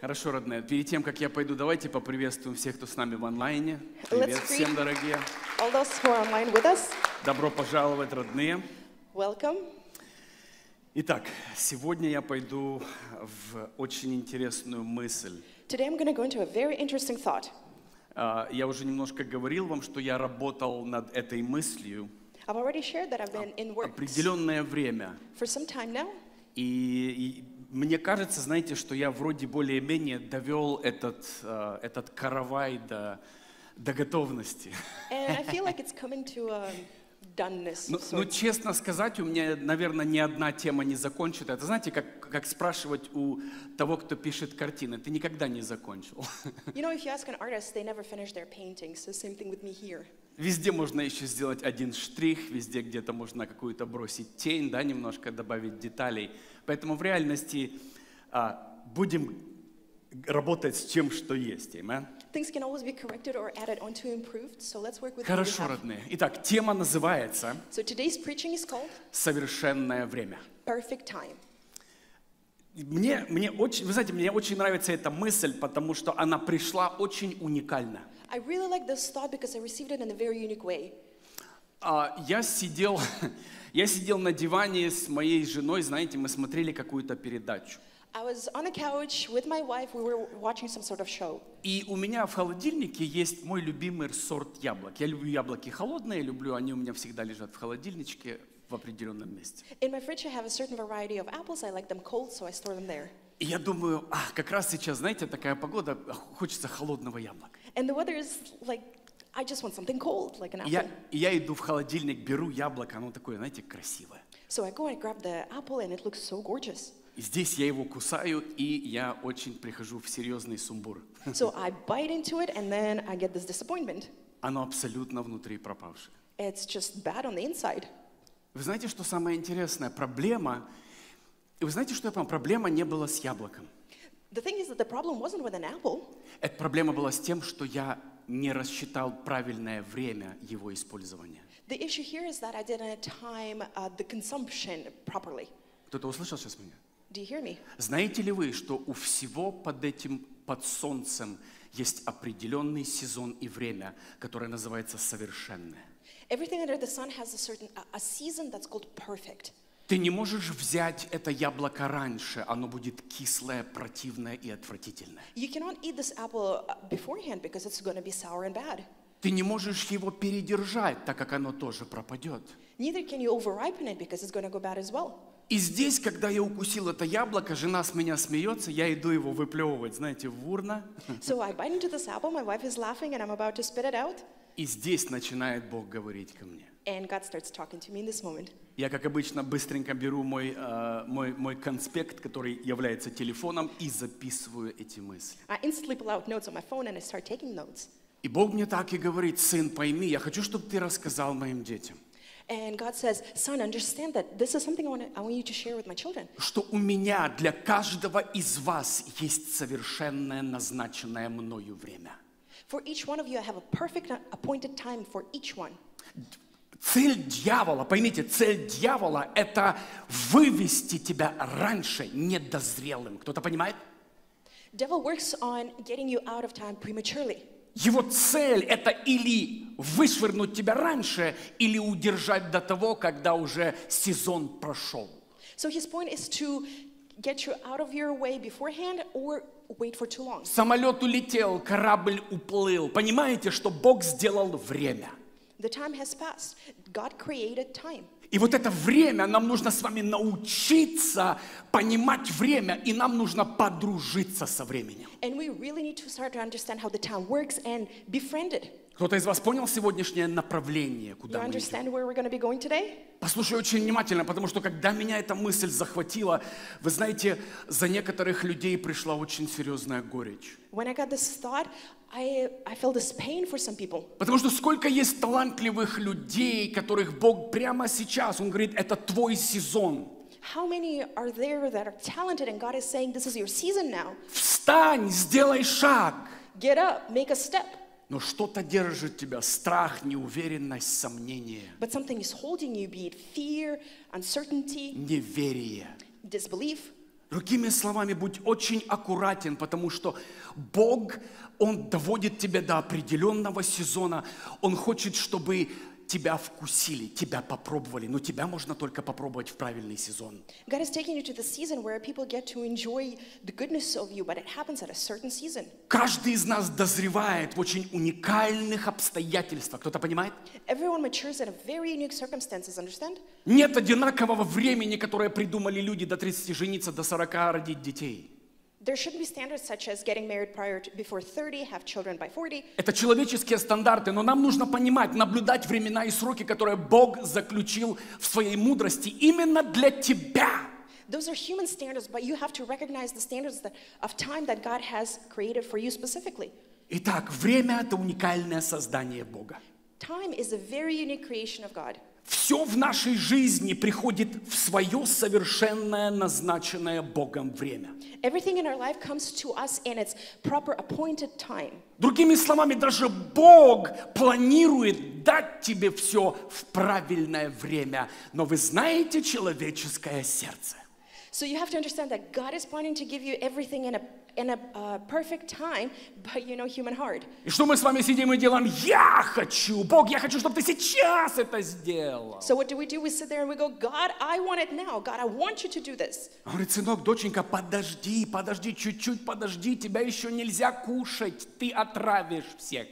Хорошо, родные. Перед тем, как я пойду, давайте поприветствуем всех, кто с нами в онлайне. Let's Привет greet- всем, дорогие. All those who are online with us, Добро пожаловать, родные. welcome. Итак, сегодня я пойду в очень интересную мысль. Today I'm going to go into a very interesting thought. А, Я уже немножко говорил вам, что я работал над этой мыслью I've already shared that I've been in определенное время. for some time now, И, и мне кажется, знаете, что я вроде более-менее довел этот, э, этот каравай до, до готовности. doneness. Ну, of ну, честно сказать, у меня, наверное, ни одна тема не закончена. Это знаете, как, как спрашивать у того, кто пишет картины. Ты никогда не закончил. You know, if you ask an artist, they never finish their painting. So same thing with me here. Везде можно еще сделать один штрих, везде где-то можно какую-то бросить тень, да, немножко добавить деталей. Поэтому в реальности а, будем работать с чем, что есть. Amen? So Хорошо, родные. Итак, тема называется So today's preaching is called «Совершенное время». Perfect Time. Мне, мне очень, вы знаете, мне очень нравится эта мысль, потому что она пришла очень уникально. I really like this thought because I received it in a very unique way. А, Я сидел, я сидел на диване с моей женой, знаете, мы смотрели какую-то передачу. I was on a couch with my wife. We were watching some sort of show. И у меня в холодильнике есть мой любимый сорт яблок. Я люблю яблоки холодные, люблю, они у меня всегда лежат в холодильничке в определенном месте. In my fridge, I have a certain variety of apples. I like them cold, so I store them there. И я думаю, а, как раз сейчас, знаете, такая погода, а, хочется холодного яблока. And the weather is like, I just want something cold, like an apple. я, я иду в холодильник, беру яблоко, оно такое, знаете, красивое. So I go and grab the apple, and it looks so gorgeous. Здесь я его кусаю, и я очень прихожу в серьезный сумбур. So I bite into it, and then I get this disappointment. Оно абсолютно внутри пропавшее. It's just bad on the inside. Вы знаете, что самое интересное? Проблема, вы знаете, что я понял? Проблема не была с яблоком. The thing is that the problem wasn't with an apple. Эта проблема была с тем, что я не рассчитал правильное время его использования. The issue here is that I didn't time uh, the consumption properly. Кто-то услышал сейчас меня? Do you hear me? Знаете ли вы, что у всего под этим, под солнцем есть определенный сезон и время, которое называется совершенное? Everything under the sun has a certain a, season that's called perfect. Ты не можешь взять это яблоко раньше, оно будет кислое, противное и отвратительное. You cannot eat this apple uh, beforehand because it's going to be sour and bad. Ты не можешь его передержать, так как оно тоже пропадет. Neither can you overripen it because it's going to go bad as well. И здесь, когда я укусил это яблоко, жена с меня смеется, я иду его выплевывать, знаете, в урна. So I bite into this apple, my wife is laughing, and I'm about to spit it out. И здесь начинает Бог говорить ко мне. And God starts talking to me in this moment. Я, как обычно, быстренько беру мой, э, мой, мой конспект, который является телефоном, и записываю эти мысли. I instantly pull out notes on my phone and I start taking notes. И Бог мне так и говорит, сын, пойми, я хочу, чтобы ты рассказал моим детям, And God says, Son, understand that this is something I want, I want you to share with my children. что у меня для каждого из вас есть совершенное назначенное мною время. For each one of you, I have a perfect appointed time for each one. Цель дьявола, поймите, цель дьявола – это вывести тебя раньше недозрелым. Кто-то понимает? Devil works on getting you out of time prematurely. Его цель – это или вышвырнуть тебя раньше, или удержать до того, когда уже сезон прошел. So his point is to get you out of your way beforehand or wait for too long. Самолет улетел, корабль уплыл. Понимаете, что Бог сделал время. The time has passed. God created time. И вот это время, нам нужно с вами научиться понимать время, и нам нужно подружиться со временем. And we really need to start to understand how the time works and befriend it. Кто-то из вас понял сегодняшнее направление, You куда мы идем? where we're going to be going today? Послушай очень внимательно, потому что когда меня эта мысль захватила, вы знаете, за некоторых людей пришла очень серьезная горечь. When I got this thought, I, I felt this pain for some people. Потому что сколько есть талантливых людей, которых Бог прямо сейчас, Он говорит, это твой сезон. How many are there that are talented and God is saying, This is your season now? Встань, сделай шаг. Get up, make a step. Но что-то держит тебя, страх, неуверенность, сомнение, But something is holding you, be it fear, uncertainty, неверие. disbelief. Другими словами, будь очень аккуратен, потому что Бог, Он доводит тебя до определенного сезона. Он хочет, чтобы тебя вкусили, тебя попробовали. Но тебя можно только попробовать в правильный сезон. God is taking you to the season where people get to enjoy the goodness of you, but it happens at a certain season. Каждый из нас дозревает в очень уникальных обстоятельствах. Кто-то понимает? Everyone matures in a very unique circumstances, understand? Нет одинакового времени, которое придумали люди до 30 жениться, до 40 родить детей. There shouldn't be standards such as getting married prior to before 30, have children by 40. Это человеческие стандарты, но нам нужно понимать, наблюдать времена и сроки, которые Бог заключил в своей мудрости именно для тебя. Those are human standards, but you have to recognize the standards that, of time that God has created for you specifically. Итак, время – это уникальное создание Бога. Time is a very unique creation of God. Все в нашей жизни приходит в свое совершенное, назначенное Богом время. Everything in our life comes to us in its proper appointed time. Другими словами, даже Бог планирует дать тебе все в правильное время. Но вы знаете человеческое сердце. So you have to understand that God is planning to give you everything in a in a uh, perfect time, but you know human heart. И что мы с вами сидим и делаем? Я хочу, Бог, я хочу, чтобы ты сейчас это сделал. So what do we do? We sit there and we go, God, I want it now. God, I want you to do this. Он говорит, сынок, доченька, подожди, подожди, чуть-чуть подожди, тебя еще нельзя кушать, ты отравишь всех.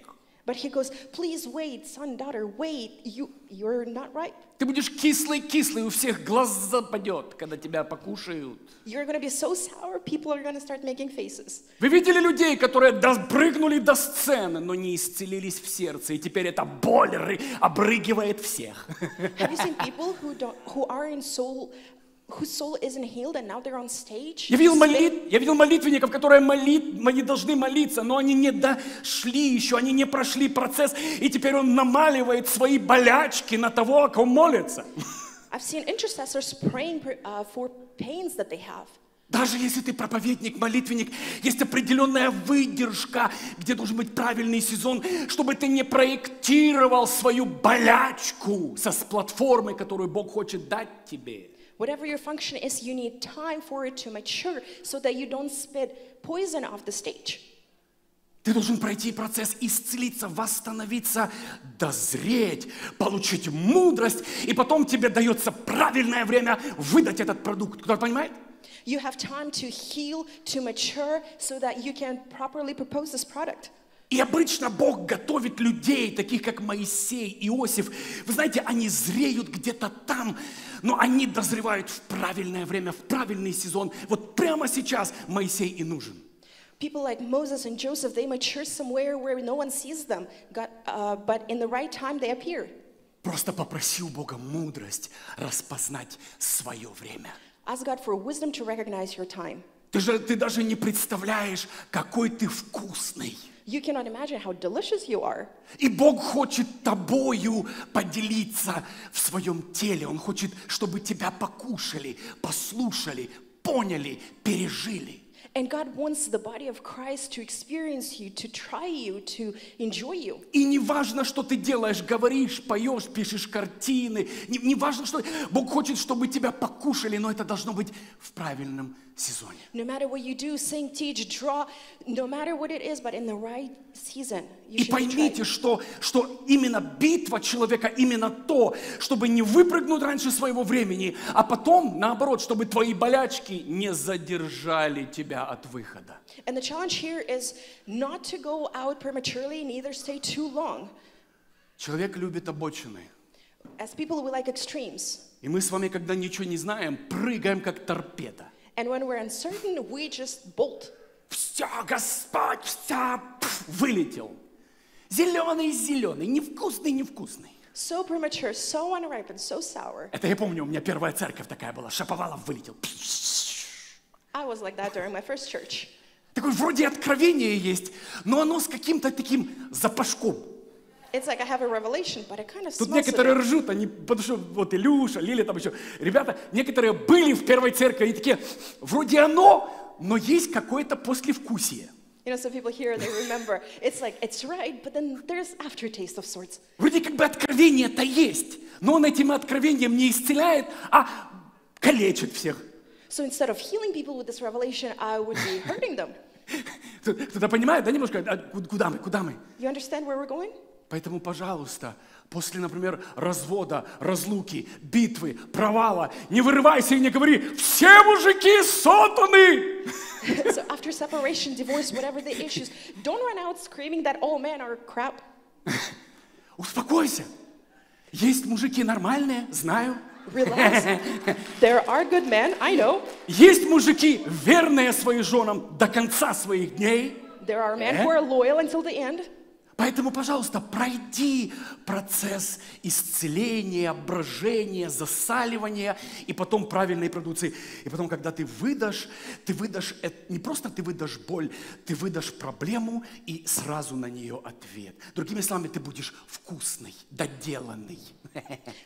But he goes, please wait, son, daughter, wait. You you're not ripe. Ты будешь кислый-кислый, у всех глаз западет, когда тебя покушают. You're to be so sour, people are to start making faces. Вы видели людей, которые допрыгнули до сцены, но не исцелились в сердце, и теперь эта боль ры- обрыгивает всех. Have you seen people who don't who are in soul whose soul isn't healed and now they're on stage? Я видел, молит, я видел молитвенников, которые молит, они должны молиться, но они не дошли еще, они не прошли процесс, и теперь он намаливает свои болячки на того, о ком молится. I've seen intercessors praying uh, for pains that they have. Даже если ты проповедник, молитвенник, есть определенная выдержка, где должен быть правильный сезон, чтобы ты не проектировал свою болячку со с платформы, которую Бог хочет дать тебе. Whatever your function is, you need time for it to mature so that you don't spit poison off the stage. Ты должен пройти процесс исцелиться, восстановиться, дозреть, получить мудрость, и потом тебе дается правильное время выдать этот продукт. Кто понимает? You have time to heal, to mature, so that you can properly propose this product. И обычно Бог готовит людей, таких как Моисей, Иосиф. Вы знаете, они зреют где-то там, но они дозревают в правильное время, в правильный сезон. Вот прямо сейчас Моисей и нужен. People like Moses and Joseph, they mature somewhere where no one sees them, God, uh, but in the right time they appear. Просто попроси у Бога мудрость распознать свое время. Ask God for wisdom to recognize your time. Ты же ты даже не представляешь, какой ты вкусный. You cannot imagine how delicious you are. И Бог хочет тобою поделиться в своем теле. Он хочет, чтобы тебя покушали, послушали, поняли, пережили. And God wants the body of Christ to experience you, to try you, to enjoy you. И не важно, что ты делаешь, говоришь, поешь, пишешь картины. Не, не важно, что... Бог хочет, чтобы тебя покушали, но это должно быть в правильном сезоне. No matter what you do, sing, teach, draw, no matter what it is, but in the right season, you И поймите, что, что именно битва человека, именно то, чтобы не выпрыгнуть раньше своего времени, а потом, наоборот, чтобы твои болячки не задержали тебя от выхода. And the challenge here is not to go out prematurely, neither stay too long. Человек любит обочины. As people, we like extremes. И мы с вами, когда ничего не знаем, прыгаем как торпеда. And when we're uncertain, we just bolt. Все, Господь, все, вылетел. Зеленый, зеленый, невкусный, невкусный. So premature, so unripe, and so sour. Это я помню, у меня первая церковь такая была. Шаповалов вылетел. I was like that during my first church. Такое вроде откровение есть, но оно с каким-то таким запашком. It's like I have a revelation, but it kind of Тут smells. некоторые bit. ржут, они, потому что вот Илюша, Лиля, там еще, ребята, некоторые были в первой церкви, и такие, вроде оно, но есть какое-то послевкусие. You know, some people here, they remember. It's like, it's right, but then there's aftertaste of sorts. Вроде как бы откровение-то есть, но он этим откровением не исцеляет, а калечит всех. So instead of healing people with this revelation, I would be hurting them. Кто- Кто-то понимает, да, немножко, а ку- куда мы, куда мы? You understand where we're going? Поэтому, пожалуйста, после, например, развода, разлуки, битвы, провала, не вырывайся и не говори, все мужики сотаны. so after separation, divorce, whatever the issues, don't run out screaming that all men are crap. Успокойся. Есть мужики нормальные, знаю. Relax. there are good men, I know. Есть мужики, верные своим женам до конца своих дней. There are men Eh? who are loyal until the end. Поэтому, пожалуйста, пройди процесс исцеления, брожения, засаливания и потом правильной продукции. И потом, когда ты выдашь, ты выдашь, не просто ты выдашь боль, ты выдашь проблему и сразу на нее ответ. Другими словами, ты будешь вкусный, доделанный.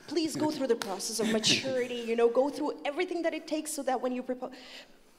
Please go through the process of maturity, you know, go through everything that it takes so that when you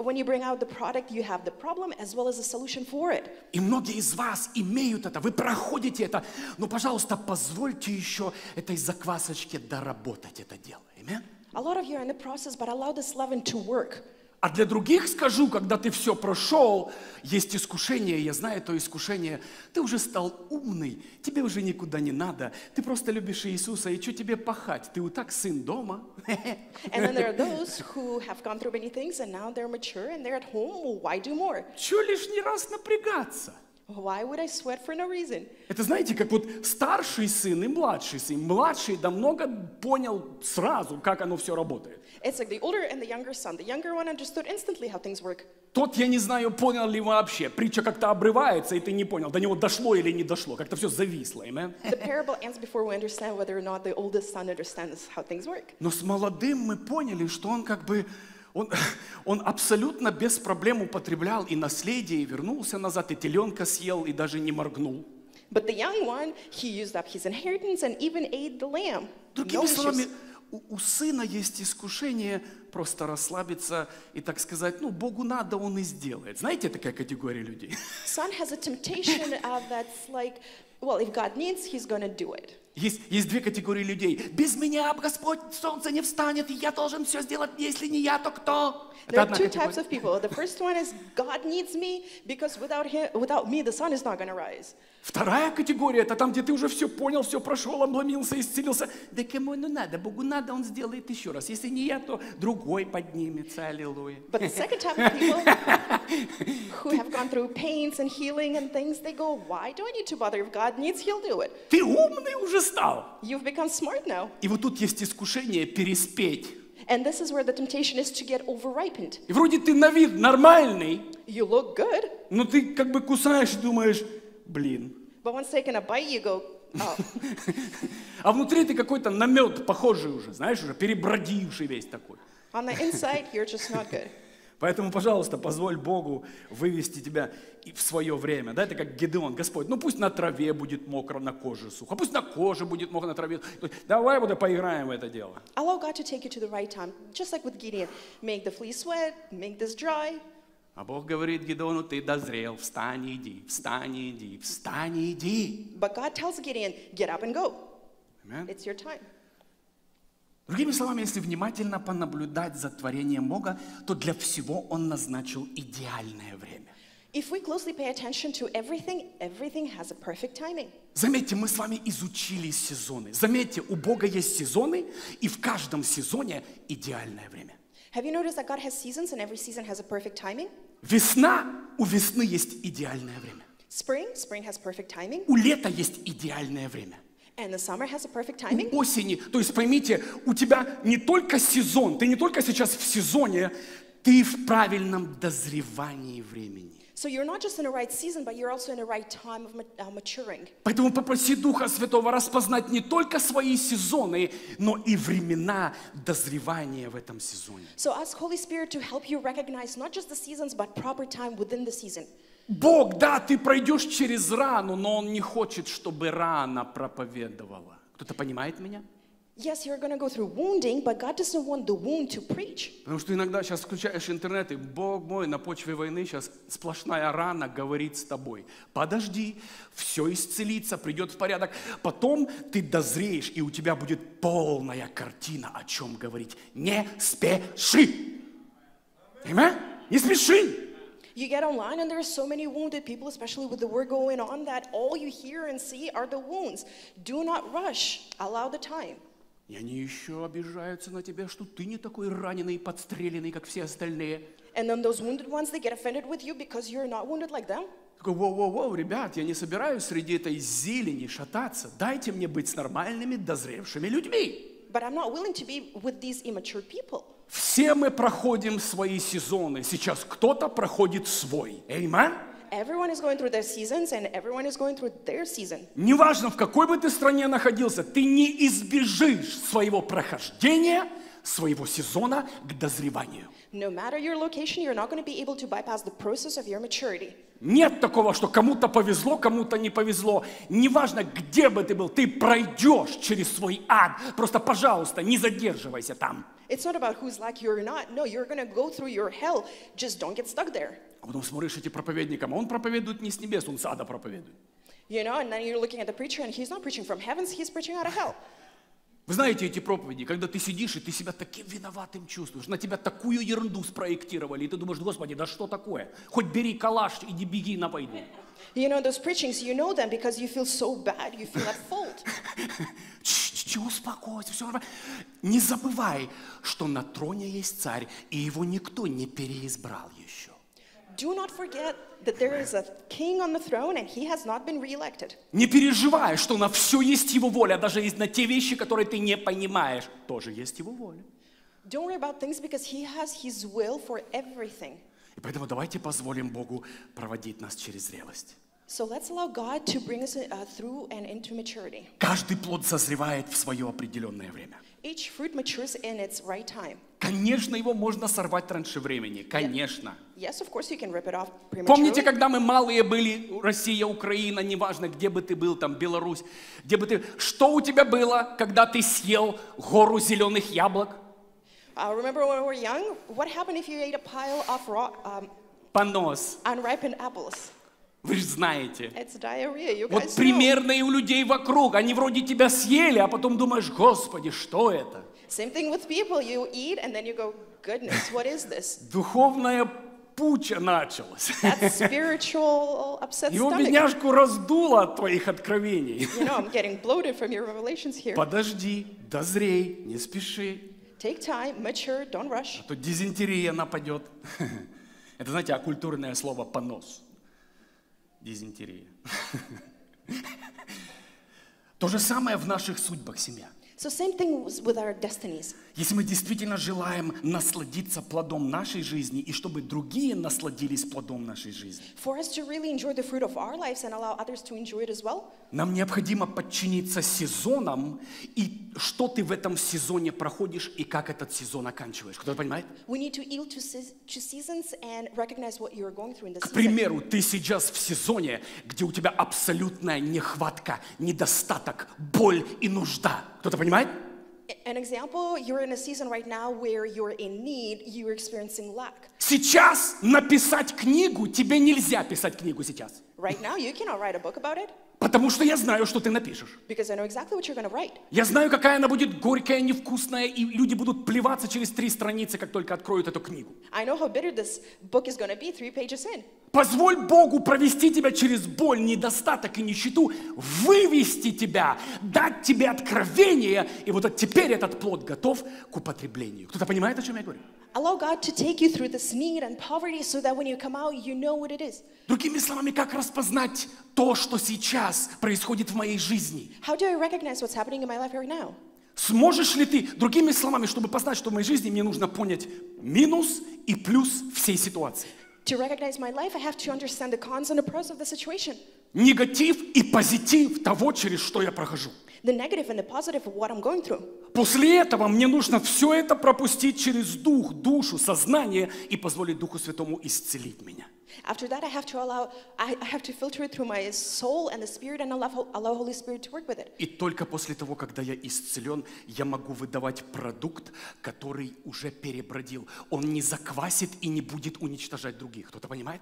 when you bring out the product, you have the problem as well as a solution for it. И многие из вас имеют это, вы проходите это, но, пожалуйста, позвольте еще этой заквасочке доработать это дело. Amen? A lot of you are in the process, but allow this leaven to work. А для других скажу, когда ты все прошел, есть искушение, я знаю то искушение, ты уже стал умный, тебе уже никуда не надо, ты просто любишь Иисуса, и что тебе пахать? Ты вот так сын дома. And then there are those who have gone through many things and now they're mature and they're at home. Well, why do more? Че лишний раз напрягаться? Why would I sweat for no reason? Это знаете, как вот старший сын и младший сын. Младший да много понял сразу, как оно все работает. It's like the older and the younger son. The younger one understood instantly how things work. Тот, я не знаю, понял ли вообще. Притча как-то обрывается, и ты не понял, до него дошло или не дошло. Как-то все зависло. Amen? The parable ends before we understand whether or not the oldest son understands how things work. Но с молодым мы поняли, что он как бы, он, он абсолютно без проблем употреблял и наследие, и вернулся назад, и теленка съел, и даже не моргнул. But the young one, he used up his inheritance and even ate the lamb. Другими No словами, у, у сына есть искушение просто расслабиться и так сказать, ну, Богу надо, он и сделает. Знаете, такая категория людей? Son has a temptation uh, that's like, well, if God needs, he's to do it. Есть, есть две категории людей. Без меня, Господь, солнце не встанет, и я должен все сделать, если не я, то кто? There are одна two категория. types of people. The first one is God needs me because without him, without me, the sun is not going to rise. Вторая категория, это там, где ты уже все понял, все прошел, обломился, исцелился. Да кому ну надо, Богу надо, Он сделает еще раз. Если не я, то другой поднимется, аллилуйя. But the second type of people who have gone through pains and healing and things, they go, why do I need to bother? If God needs, he'll do it. Ты умный уже стал. You've become smart now. И вот тут есть искушение переспеть. And this is where the temptation is to get over-ripened. И вроде ты на вид нормальный, You look good, но ты как бы кусаешь и думаешь, блин. but once taking a bite, you go, oh. А внутри ты какой-то намет похожий уже, знаешь, уже перебродивший весь такой. On the inside, you're just not good. Поэтому, пожалуйста, позволь Богу вывести тебя в свое время. Да, это как Гедеон. Господь, ну пусть на траве будет мокро, на коже сухо. Пусть на коже будет мокро, на траве. Давай вот поиграем в это дело. Allow God to take you to the right time, just like with Gideon. Make the fleece sweat, make this dry. А Бог говорит Гедеону, ты дозрел, встань и иди, встань и иди, встань и иди. But God tells Gideon, get up and go. Аминь. It's your time. Другими словами, если внимательно понаблюдать за творением Бога, то для всего Он назначил идеальное время. If we closely pay attention to everything, everything has a perfect timing. Заметьте, мы с вами изучили сезоны. Заметьте, у Бога есть сезоны, и в каждом сезоне идеальное время. Have you noticed that God has seasons and every season has a perfect timing? Весна, у весны есть идеальное время. Spring, spring has perfect timing, У лета есть идеальное время. and the summer has a perfect У timing. осени, то есть поймите, у тебя не только сезон, ты не только сейчас в сезоне, ты в правильном дозревании времени. So you're not just in the right season, but you're also in the right time of ma- maturing. Поэтому попроси Духа Святого распознать не только свои сезоны, но и времена дозревания в этом сезоне. So ask Holy Spirit to help you recognize not just the seasons, but proper time within the season. Бог, да, ты пройдешь через рану, но Он не хочет, чтобы рана проповедовала. Кто-то понимает меня? Yes, you're going to go through wounding, but God doesn't want the wound to preach. Потому что иногда сейчас включаешь интернет, и Бог мой, на почве войны сейчас сплошная рана говорит с тобой. Подожди, все исцелится, придет в порядок. Потом ты дозреешь, и у тебя будет полная картина, о чем говорить. Не спеши. Amen? Не спеши. You get online and there are so many wounded people, especially with the war going on, that all you hear and see are the wounds. Do not rush. Allow the time. И они еще обижаются на тебя, что ты не такой раненый и подстреленный, как все остальные. And then those wounded ones, they get offended with you because you're not wounded like them. Такой, воу-воу-воу, ребят, я не собираюсь среди этой зелени шататься. Дайте мне быть нормальными, дозревшими людьми. But I'm not willing to be with these immature people. Все мы проходим свои сезоны. Сейчас кто-то проходит свой. Amen? Everyone is. Неважно, в какой бы ты стране находился, ты не избежишь своего прохождения, своего сезона к дозреванию. No matter your location, you're not going to be able to bypass the process of your maturity. Нет такого, что кому-то повезло, кому-то не повезло. Неважно, где бы ты был, ты пройдешь через свой ад. Просто, пожалуйста, не задерживайся там. It's not about who's lucky or not. No, you're going to go through your hell. Just don't get stuck there. А потом смотришь эти проповедникам, а он проповедует не с небес, он с ада проповедует. You know, and then you're looking at the preacher and he's not preaching from heavens, he's preaching out of hell. Вы знаете эти проповеди, когда ты сидишь, и ты себя таким виноватым чувствуешь, на тебя такую ерунду спроектировали, и ты думаешь, Господи, да что такое? Хоть бери калаш, иди беги на войну. You know, those preachings, you know them because you feel so bad, you feel at fault. Ч-ч-ч, успокойся, все нормально. Не забывай, что на троне есть царь, и его никто не переизбрал еще. Do not forget that there is a king on the throne and he has not been reelected. Не переживай, что на все есть его воля, даже на те вещи, которые ты не понимаешь, тоже есть его воля. Don't worry about things because he has his will for everything. И поэтому давайте позволим Богу проводить нас через зрелость. So let's allow God to bring us uh, through and into maturity. Каждый плод созревает в свое определенное время. Each fruit matures in its right time. Конечно, его можно сорвать раньше времени, конечно. Yes, of course, you can rip it off Помните, когда мы малые были, Россия, Украина, неважно, где бы ты был, там, Беларусь, где бы ты... Что у тебя было, когда ты съел гору зеленых яблок? Uh, remember when we were young? What happened if you ate a pile of raw, um, Понос. unripened apples? Вы же знаете. It's diarrhea. You Вот guys know. примерно и у людей вокруг. Они вроде тебя съели, а потом думаешь, Господи, что это? Same thing with people. You eat and then you go, goodness, what is this? Духовная пуча началась. Его stomach. бедняжку раздуло от твоих откровений. Подожди, дозрей, не спеши. Take time, mature, don't rush. А то дизентерия нападет. Это, знаете, оккультурное слово понос. Дизентерия. То же самое в наших судьбах, семья. So same thing with our destinies. Если мы действительно желаем насладиться плодом нашей жизни и чтобы другие насладились плодом нашей жизни, For us to really enjoy the fruit of our lives and allow others to enjoy it as well, нам необходимо подчиниться сезонам и что ты в этом сезоне проходишь и как этот сезон оканчиваешь. Кто-то понимает? we need to yield to, seas- to seasons and recognize what you're going through in the К season. примеру, ты сейчас в сезоне, где у тебя абсолютная нехватка, недостаток, боль и нужда. Кто-то понимает? An example, you're in a season right now where you're in need, you're experiencing lack. Сейчас написать книгу, тебе нельзя писать книгу сейчас. Right now, you cannot write a book about it Потому что я знаю, что ты напишешь. because I know exactly what you're going to write. Я знаю, какая она будет горькая, невкусная, и люди будут плеваться через три страницы, как только откроют эту книгу. I know how bitter this book is going to be three pages in. Позволь Богу провести тебя через боль, недостаток и нищету, вывести тебя, дать тебе откровение, и вот от- теперь этот плод готов к употреблению. Кто-то понимает, о чем я говорю? Allow God to take you through this need and poverty so that when you come out, you know what it is. Другими словами, как распознать то, что сейчас происходит в моей жизни? How do I recognize what's happening in my life right now? Сможешь ли ты, другими словами, чтобы познать, что в моей жизни, мне нужно понять минус и плюс всей ситуации? To recognize my life, I have to understand the cons and the pros of the situation, Негатив и позитив того, через что я прохожу. the negative and the positive of what I'm going through. После этого мне нужно все это пропустить через дух, душу, сознание и позволить Духу Святому исцелить меня. After that, I have to allow, I, I have to filter it through my soul and the spirit and allow, allow Holy Spirit to work with it. И только после того, когда я исцелен, я могу выдавать продукт, который уже перебродил. Он не заквасит и не будет уничтожать других. Кто-то понимает?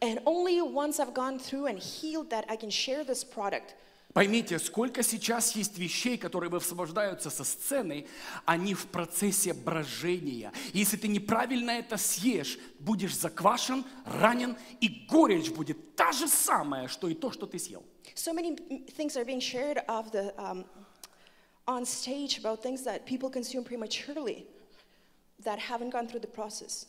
And only once I've gone through and healed that, I can share this product. Поймите, сколько сейчас есть вещей, которые высвобождаются со сцены, они в процессе брожения. Если ты неправильно это съешь, будешь заквашен, ранен, и горечь будет та же самая, что и то, что ты съел. So many m- things are being shared of the um, on stage about things that people consume prematurely that haven't gone through the process.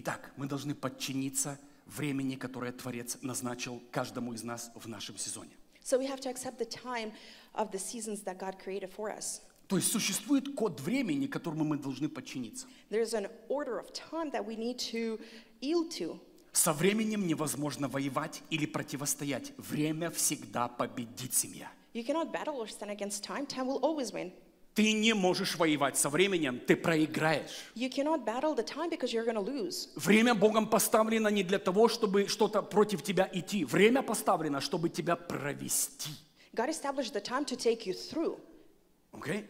Итак, мы должны подчиниться времени, которое Творец назначил каждому из нас в нашем сезоне. So we have to accept the time of the seasons that God created for us. То есть существует код времени, которому мы должны подчиниться. There's an order of time that we need to yield to. Со временем невозможно воевать или противостоять. Время всегда победит семья. You cannot battle or stand against time. Time will always win. Ты не можешь воевать со временем, ты проиграешь. You cannot battle the time because you're going to lose. Время Богом поставлено не для того, чтобы что-то против тебя идти. Время поставлено, чтобы тебя провести. God established the time to take you through. Окей?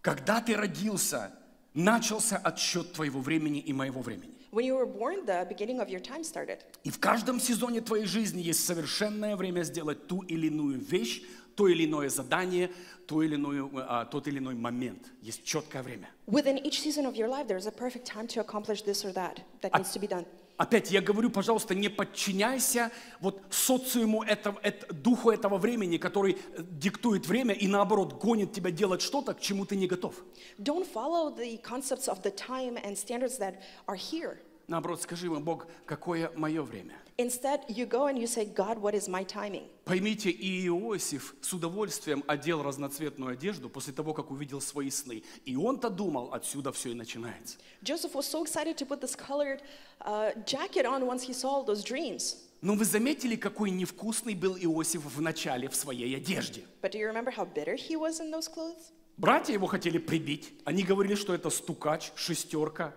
Когда ты родился, начался отсчет твоего времени и моего времени. When you were born, the beginning of your time started. И в каждом сезоне твоей жизни есть совершенное время сделать ту или иную вещь, то или иное задание, то или иную, а, тот или иной момент. Есть четкое время. Within each season of your life, there's a perfect time to accomplish this or that that needs to be done. Опять я говорю, пожалуйста, не подчиняйся вот социуму этого, эт- духу этого времени, который э, диктует время и наоборот гонит тебя делать что-то, к чему ты не готов. Don't follow the concepts of the time and standards that are here. Наоборот, скажи ему, Бог, какое мое время? Instead, you go and you say, God, what is my timing? Поймите, и Иосиф с удовольствием одел разноцветную одежду после того, как увидел свои сны. И он-то думал, отсюда все и начинается. Joseph was so excited to put this colored uh, jacket on once he saw those dreams. Но вы заметили, какой невкусный был Иосиф в начале в своей одежде? But do you remember how bitter he was in those clothes? Братья его хотели прибить. Они говорили, что это стукач, шестерка.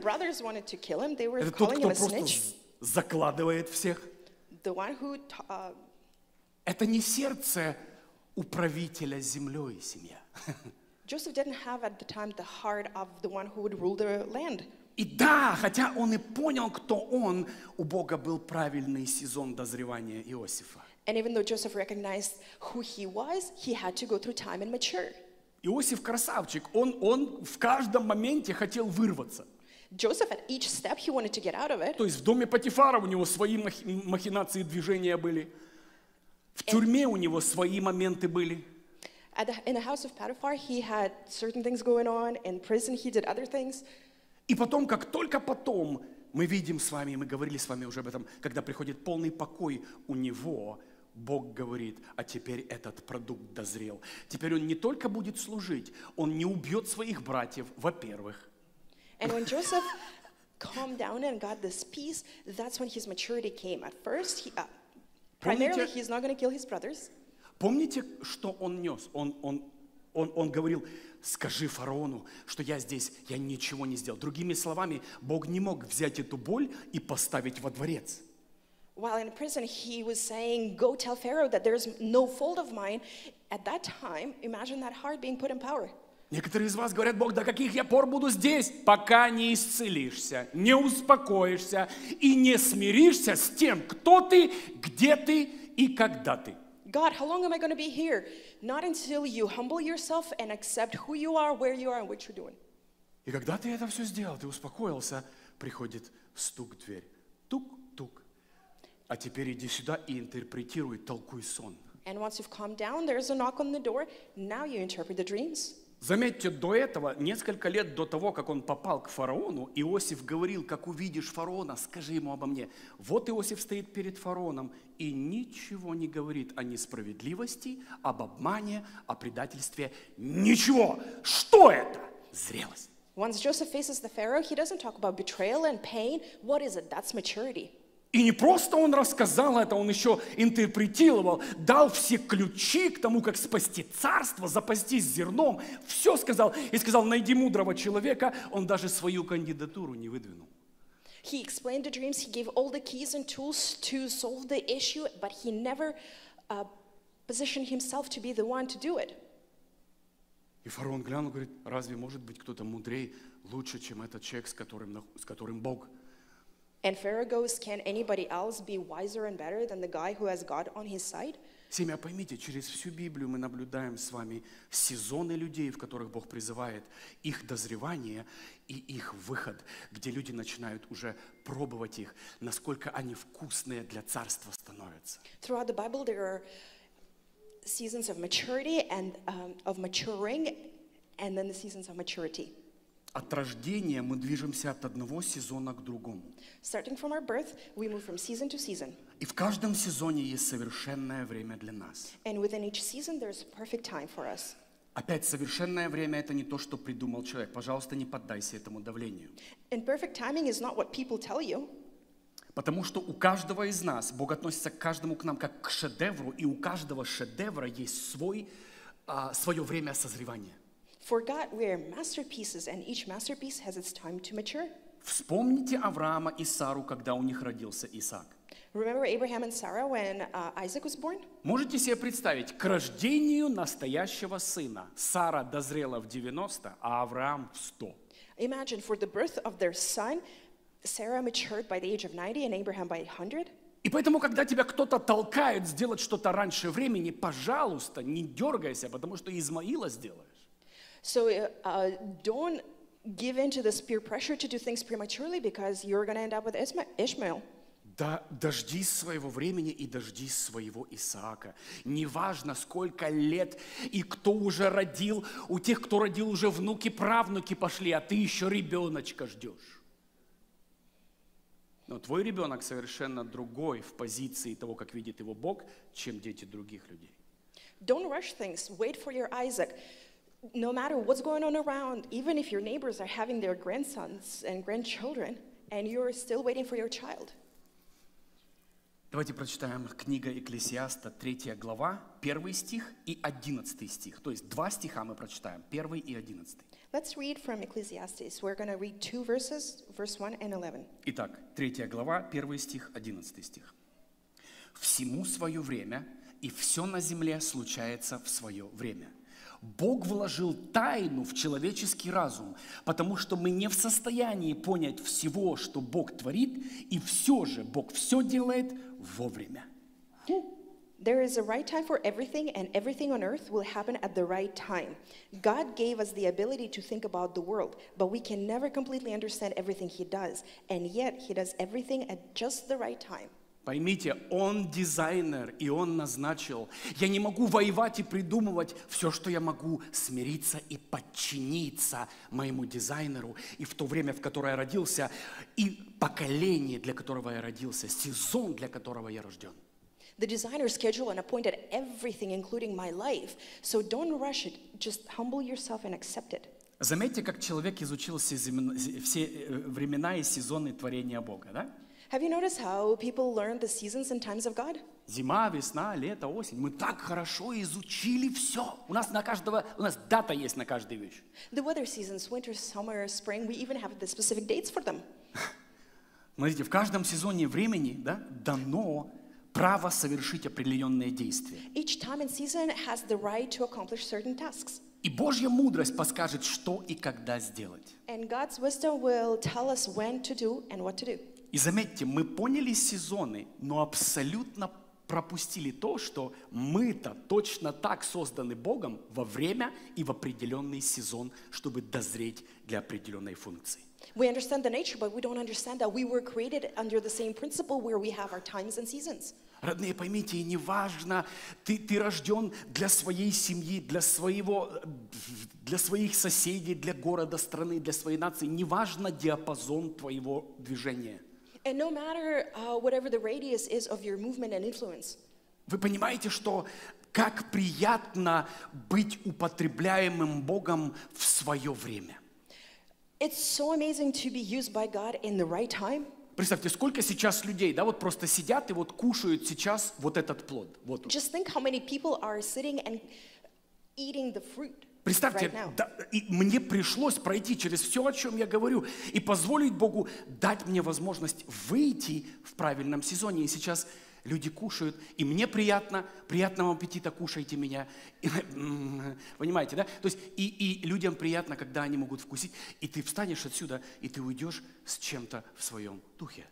Brothers wanted to kill him. They were Это тот, кто him a просто snitch. Закладывает всех. The one who uh, Это не сердце управителя землей семья. Joseph didn't have at the time the heart of the one who would rule the land. И да, хотя он и понял, кто он, у Бога был правильный сезон дозревания Иосифа. And even though Joseph recognized who he was, he had to go through time and mature. Иосиф красавчик, он, он в каждом моменте хотел вырваться. Joseph, at each step, he wanted to get out of it. То есть в доме Патифара у него свои махи- махинации движения были. В тюрьме у него свои моменты были. At the, in the house of Potiphar, he had certain things going on. In prison, he did other things. И потом, как только потом, мы видим с вами, и мы говорили с вами уже об этом, когда приходит полный покой у него, Бог говорит, а теперь этот продукт дозрел. Теперь он не только будет служить, он не убьет своих братьев, во-первых. And when Joseph calmed down and got this peace, that's when his maturity came. At first, he, uh, primarily, he's not going to kill his brothers. Помните, что он нес? Он, он, он, он говорил, скажи фараону, что я здесь, я ничего не сделал. Другими словами, Бог не мог взять эту боль и поставить во дворец. While in prison, he was saying, Go tell Pharaoh that there's no fault of mine. At that time, imagine that heart being put in power. Некоторые из вас говорят, Бог, до каких я пор буду здесь, пока не исцелишься, не успокоишься и не смиришься с тем, кто ты, где ты и когда ты. God, how long am I going to be here? Not until you humble yourself and accept who you are, where you are, and what you're doing. И когда ты это все сделал, ты успокоился, приходит стук в дверь. Тук-тук. А теперь иди сюда и интерпретируй, толкуй сон. And once you've calmed down, there's a knock on the door. Now you interpret the dreams. Заметьте, до этого, несколько лет до того, как он попал к фараону, Иосиф говорил, как увидишь фараона, скажи ему обо мне. Вот Иосиф стоит перед фараоном и ничего не говорит о несправедливости, об обмане, о предательстве. Ничего. Что это? Зрелость. Once Joseph faces the Pharaoh, he doesn't talk about betrayal and pain. What is it? That's maturity. И не просто он рассказал это, он еще интерпретировал, дал все ключи к тому, как спасти царство, запастись зерном. Все сказал. И сказал, найди мудрого человека. Он даже свою кандидатуру не выдвинул. He explained the dreams, he gave all the keys and tools to solve the issue, but he never uh, positioned himself to be the one to do it. И фараон глянул, говорит, разве может быть кто-то мудрее, лучше, чем этот человек, с которым, с которым Бог? And Pharaoh goes, Can anybody else be wiser and better than the guy who has God on his side? Семья, поймите, через всю Библию мы наблюдаем с вами сезоны людей, в которых Бог призывает их дозревание и их выход, где люди начинают уже пробовать их, насколько они вкусные для царства становятся. Throughout the Bible, there are seasons of maturity and um, of maturing, and then the seasons of maturity. От рождения мы движемся от одного сезона к другому. Starting from our birth, we move from season to season. И в каждом сезоне есть совершенное время для нас. And within each season, there's a perfect time for us. Опять, совершенное время – это не то, что придумал человек. Пожалуйста, не поддайся этому давлению. And perfect timing is not what people tell you, Потому что у каждого из нас, Бог относится к каждому к нам как к шедевру, и у каждого шедевра есть свой, а, свое время созревания. For God, we are masterpieces, and each masterpiece has its time to mature. Вспомните Авраама и Сару, когда у них родился Исаак. Remember Abraham and Sarah when uh, Isaac was born? Можете себе представить, к рождению настоящего сына Сара дозрела в 90, а Авраам в 100. Imagine for the birth of their son, Sarah matured by the age of 90 and Abraham by 100. И поэтому, когда тебя кто-то толкает сделать что-то раньше времени, пожалуйста, не дергайся, потому что Измаила сделаешь. So uh, uh, don't give in to this peer pressure to do things prematurely because you're going to end up with Isma- Ishmael. Да, дождись своего времени и дождись своего Исаака. Неважно, сколько лет и кто уже родил, у тех, кто родил, уже внуки, правнуки пошли, а ты еще ребеночка ждешь. Но твой ребенок совершенно другой в позиции того, как видит его Бог, чем дети других людей. Don't rush things. Wait for your Isaac. No matter what's going on around, even if your neighbors are having their grandsons and grandchildren, and you're still waiting for your child. Давайте прочитаем книга Экклесиаста, 3 глава, 1 стих и 11 стих. То есть два стиха мы прочитаем, 1 и 11. Let's read from Ecclesiastes. We're going to read two verses, verse 1 and 11. Итак, 3 глава, 1 стих, 11 стих. «Всему свое время, и все на земле случается в свое время. Бог вложил тайну в человеческий разум, потому что мы не в состоянии понять всего, что Бог творит, и все же Бог все делает вовремя». There is a right time for everything, and everything on earth will happen at the right time. God gave us the ability to think about the world, but we can never completely understand everything He does. And yet, He does everything at just the right time. Поймите, он дизайнер, и он назначил. Я не могу воевать и придумывать все, что я могу, смириться и подчиниться моему дизайнеру. И в то время, в которое я родился, и поколение, для которого я родился, сезон, для которого я рожден. The designer scheduled and appointed everything, including my life. So don't rush it. Just humble yourself and accept it. Заметьте, как человек изучил все, э, времена и сезоны творения Бога, да? Have you noticed how people learn the seasons and times of God? Зима, весна, лето, осень. Мы так хорошо изучили все. У нас на каждого, у нас дата есть на каждую вещь. The weather seasons, winter, summer, spring, we even have the specific dates for them. Смотрите, в каждом сезоне времени да, дано право совершить определенные действия. Each time and season has the right to accomplish certain tasks. И Божья мудрость подскажет, что и когда сделать. And God's wisdom will tell us when to do and what to do. И заметьте, мы поняли сезоны, но абсолютно пропустили то, что мы-то точно так созданы Богом во время и в определенный сезон, чтобы дозреть для определенной функции. We understand the nature, but we don't understand that we were created under the same principle where we have our times and seasons. Родные, поймите, неважно, ты, ты рожден для своей семьи, для, своего, для своих соседей, для города, страны, для своей нации, неважно диапазон твоего движения. And no matter uh, whatever the radius is of your movement and influence, Вы понимаете, что как приятно быть употребляемым Богом в свое время. it's so amazing to be used by God in the right time. Представьте, сколько сейчас людей, да, вот просто сидят и вот кушают сейчас вот этот плод. Вот он. Just think how many people are sitting and eating the fruit Представьте, right да, и мне пришлось пройти через все, о чем я говорю, и позволить Богу дать мне возможность выйти в правильном сезоне. И сейчас люди кушают, и мне приятно, приятного аппетита, кушайте меня. И, понимаете, да? То есть и, и людям приятно, когда они могут вкусить, и ты встанешь отсюда, и ты уйдешь с чем-то в своем духе.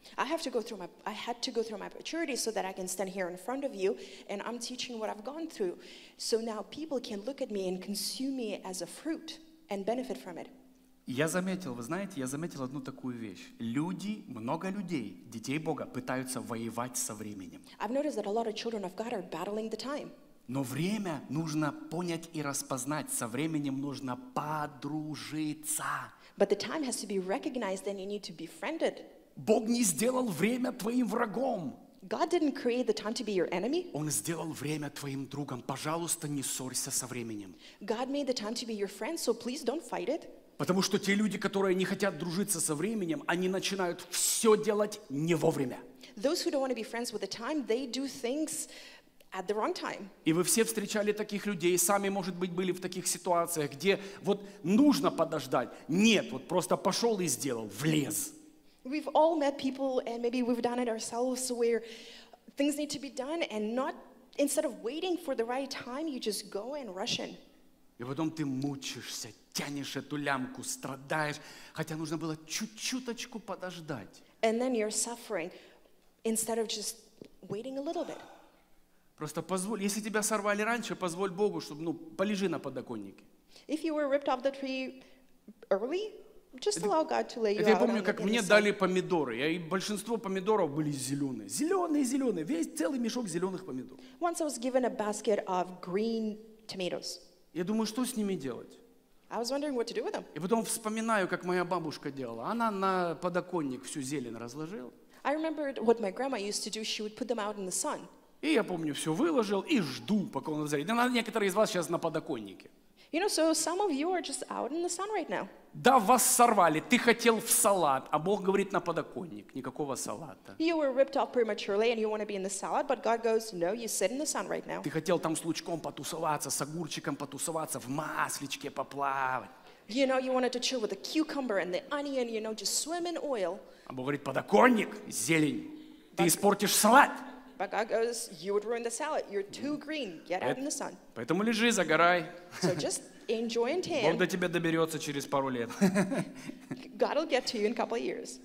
And benefit from it. Я заметил, вы знаете, я заметил одну такую вещь. Люди, много людей, детей Бога, пытаются воевать со временем. I've noticed that a lot of children of God are battling the time. Но время нужно понять и распознать. Со временем нужно подружиться. But the time has to be recognized and you need to be friended. Бог не сделал время твоим врагом. God didn't create the time to be your enemy. Он сделал время твоим другом. Пожалуйста, не ссорься со временем. God made the time to be your friend, so please don't fight it. Потому что те люди, которые не хотят дружиться со временем, они начинают все делать не вовремя. Those who don't want to be friends with the time, they do things at the wrong time. И вы все встречали таких людей, сами, может быть, были в таких ситуациях, где вот нужно подождать. Нет, вот просто пошел и сделал, влез. We've all met people, and maybe we've done it ourselves, where things need to be done, and not instead of waiting for the right time, you just go and rush in. И потом ты мучишься, тянешь эту лямку, страдаешь, хотя нужно было чуть-чуточку подождать. And then you're suffering instead of just waiting a little bit. Просто позволь, если тебя сорвали раньше, позволь Богу, чтобы, ну, полежи на подоконнике. If you were ripped off the tree early, just allow God to lay you Это я помню, как мне дали помидоры, я- и большинство помидоров были зеленые. Зеленые, зеленые, весь целый мешок зеленых помидоров. Once I was given a basket of green tomatoes. Я думаю, что с ними делать? I was wondering what to do with them. И потом вспоминаю, как моя бабушка делала. Она на подоконник всю зелень разложила. I remembered what my grandma used to do. She would put them out in the sun. И я помню, все выложил и жду, пока он зреет. Да, некоторые из вас сейчас на подоконнике. You know, so some of you are just out in the sun right now. Да, вас сорвали, ты хотел в салат, а Бог говорит на подоконник. Никакого салата. You were ripped off prematurely and you want to be in the salad, but God goes, No, you sit in the sun right now. Ты хотел там с лучком потусоваться, с огурчиком потусоваться, в масличке поплавать. You know, you wanted to chill with the cucumber and the onion, you know, just swim in oil. А Бог говорит, подоконник, зелень. Ты испортишь салат. You would ruin the salad. You're too green. Get out in the sun. Поэтому лежи, загорай. So just enjoy and Бог tan. до тебя доберется через пару лет. God will get to you in a couple of years.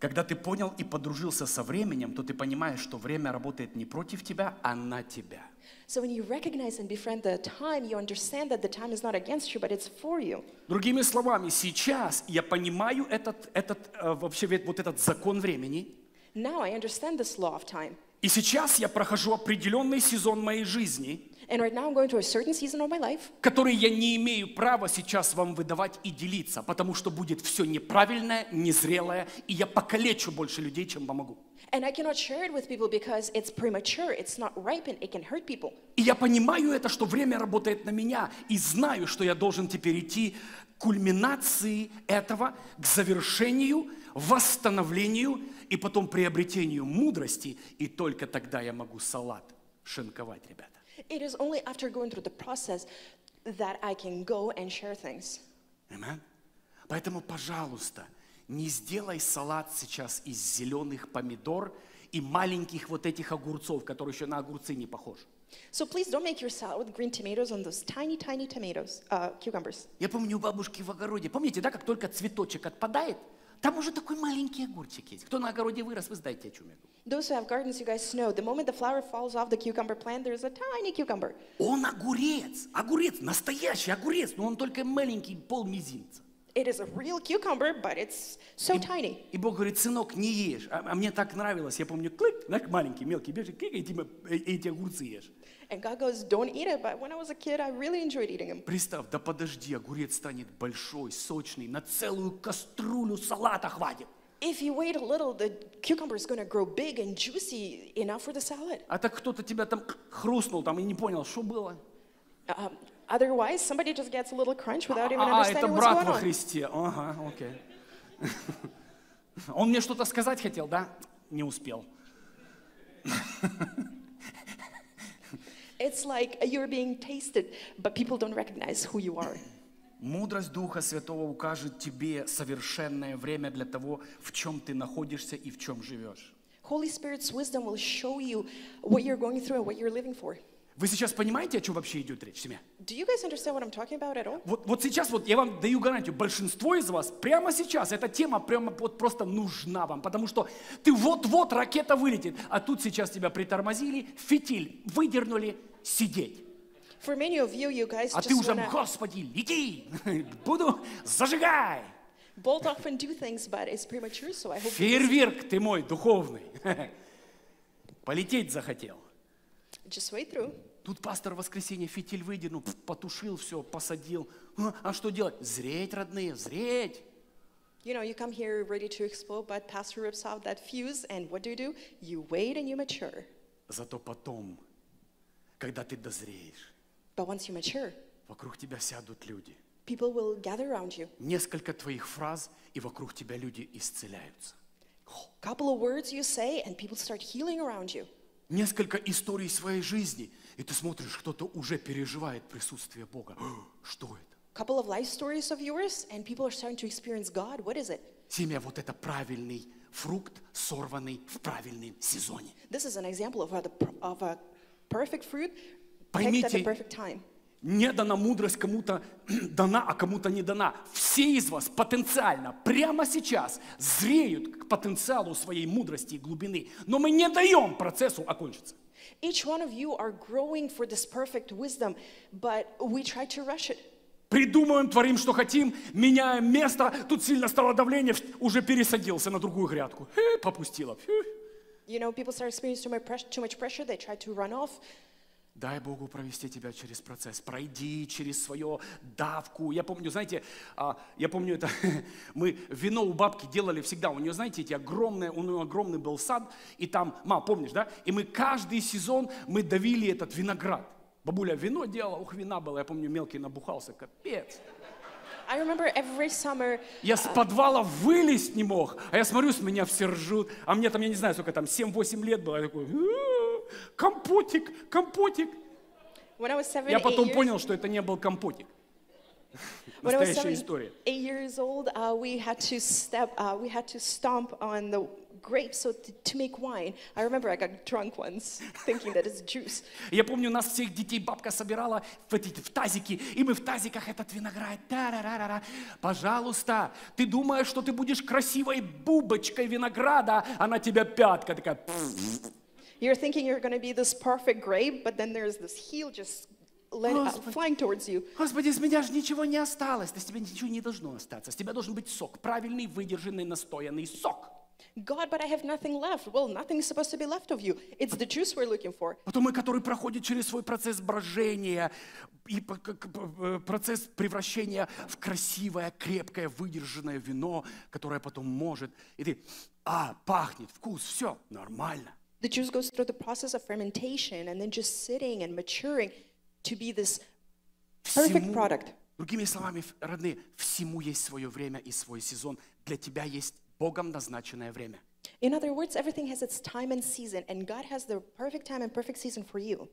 Когда ты понял и подружился со временем, то ты понимаешь, что время работает не против тебя, а на тебя. So when you recognize and befriend the time, you understand that the time is not against you, but it's for you. Другими словами, сейчас я понимаю этот, этот, э, вообще вот этот закон времени, Now I understand this law of time. И сейчас я прохожу определенный сезон моей жизни, And right now I'm going through a certain season of my life который я не имею права сейчас вам выдавать и делиться, потому что будет все неправильное, незрелое, и я покалечу больше людей, чем помогу. And I cannot share it with people because it's premature, it's not ripened, it can hurt people. И я понимаю это, что время работает на меня, и знаю, что я должен теперь идти к кульминации этого, к завершению, восстановлению и потом приобретению мудрости, и только тогда я могу салат шинковать, ребята. It is only after going through the process that I can go and share things. Amen. Поэтому, пожалуйста, не сделай салат сейчас из зеленых помидор и маленьких вот этих огурцов, которые еще на огурцы не похожи. So please don't make your salad with green tomatoes and those tiny, tiny tomatoes, uh, cucumbers. Я помню у бабушки в огороде, помните, да, как только цветочек отпадает, там уже такой маленький огурчик есть. Кто на огороде вырос, вы знаете, о чем я говорю. Those who have gardens, you guys know, the moment the flower falls off the cucumber plant, there's a tiny cucumber. Он огурец, огурец, настоящий огурец, но он только маленький, пол мизинца. It is a real cucumber, but it's so tiny. И Бог говорит, сынок, не ешь. А, а мне так нравилось, я помню, клык, знаешь, маленький, мелкий, бежит, клик, эти, э, эти огурцы ешь. And God goes, don't eat it. But when I was a kid, I really enjoyed eating them. Представь, да подожди, огурец станет большой, сочный, на целую кастрюлю салата хватит. If you wait a little, the cucumber is going to grow big and juicy enough for the salad. А так кто-то тебя там хрустнул там и не понял, что было. Um, otherwise, somebody just gets a little crunch without even А, это understanding what's брат going во on. Христе. Ага, окей. Он мне что-то сказать хотел, да? Не успел. It's like you're being tasted, but people don't recognize who you are. Мудрость Духа Святого укажет тебе совершенное время для того, в чем ты находишься и в чем живешь. Holy Spirit's wisdom will show you what you're going through and what you're living for. Вы сейчас понимаете, о чем вообще идет речь, семья? Do you guys understand what I'm talking about at all? Вот, вот сейчас вот я вам даю гарантию, большинство из вас прямо сейчас эта тема прямо вот просто нужна вам, потому что ты вот-вот ракета вылетит, а тут сейчас тебя притормозили, фитиль выдернули, сидеть. For many of you, you guys А ты уже, wanna Господи, лети, буду, зажигай. bolt off and do things, but it's premature, so I hope you Фейерверк ты мой духовный. Полететь захотел. just wait through. Тут пастор в воскресенье фитиль выдернул, пф, потушил все, посадил. А, а что делать? Зреть, родные, зреть. You know, you come here ready to explode, but pastor rips out that fuse, and what do you do? You wait and you mature. Зато потом, когда ты дозреешь, But once you mature, вокруг тебя сядут люди. people will gather around you. Несколько твоих фраз, и вокруг тебя люди исцеляются. Couple of words you say, and people start healing around you. Несколько историй своей жизни, и ты смотришь, кто-то уже переживает присутствие Бога. Что это? Couple of life stories of yours, and people are starting to experience God. What is it? Семья, вот это правильный фрукт, сорванный в правильном сезоне. This is an example of a, of a perfect fruit Поймите, the perfect time. не дана мудрость кому-то дана, а кому-то не дана. Все из вас потенциально прямо сейчас зреют к потенциалу своей мудрости и глубины. Но мы не даем процессу окончиться. Each one of you are growing for this perfect wisdom, but we try to rush it. Придумаем, творим, что хотим, меняем место. Тут сильно стало давление, уже пересадился на другую грядку. Э, попустила. Фу. You know, people start experiencing too much, pressure, too much pressure, they try to run off. Дай Богу провести тебя через процесс. Пройди через свою давку. Я помню, знаете, а, я помню это, мы вино у бабки делали всегда. У нее, знаете, эти огромные, у нее огромный был сад, и там, мам, помнишь, да? И мы каждый сезон мы давили этот виноград. Бабуля вино делала, ух, вина было, я помню, мелкий набухался, капец. I remember every summer, Я с подвала вылезть не мог, а я смотрю, с меня все ржут, а мне там, я не знаю, сколько там, 7-8 лет было, я такой, «Э, компотик, компотик. when I was seven, Я потом years, понял, что это не был компотик. Настоящая история. eight years old, uh, we had to step, uh, we had to stomp on the grapes so to, make wine. I remember I got drunk once, thinking that it's juice. Я помню, нас всех детей бабка собирала в, эти, в тазики, и мы в тазиках этот виноград. Та-ра-ра-ра-ра. Пожалуйста, ты думаешь, что ты будешь красивой бубочкой винограда, а на тебя пятка такая. You're thinking you're going to be this perfect grape, but then there's this heel just Господи. flying towards you. Господи, с меня же ничего не осталось. С тебя ничего не должно остаться. С тебя должен быть сок. Правильный, выдержанный, настоянный сок. God, but I have nothing left. Well, nothing is supposed to be left of you. It's the juice we're looking for. Потом мы, который проходит через свой процесс брожения и п- процесс превращения в красивое, крепкое, выдержанное вино, которое потом может. И ты, а, пахнет, вкус, все, нормально. The juice goes through the process of fermentation and then just sitting and maturing to be this perfect product. другими словами, родные, всему есть свое время и свой сезон. Для тебя есть Богом назначенное время. In other words, everything has its time and season, and God has the perfect time and perfect season for you.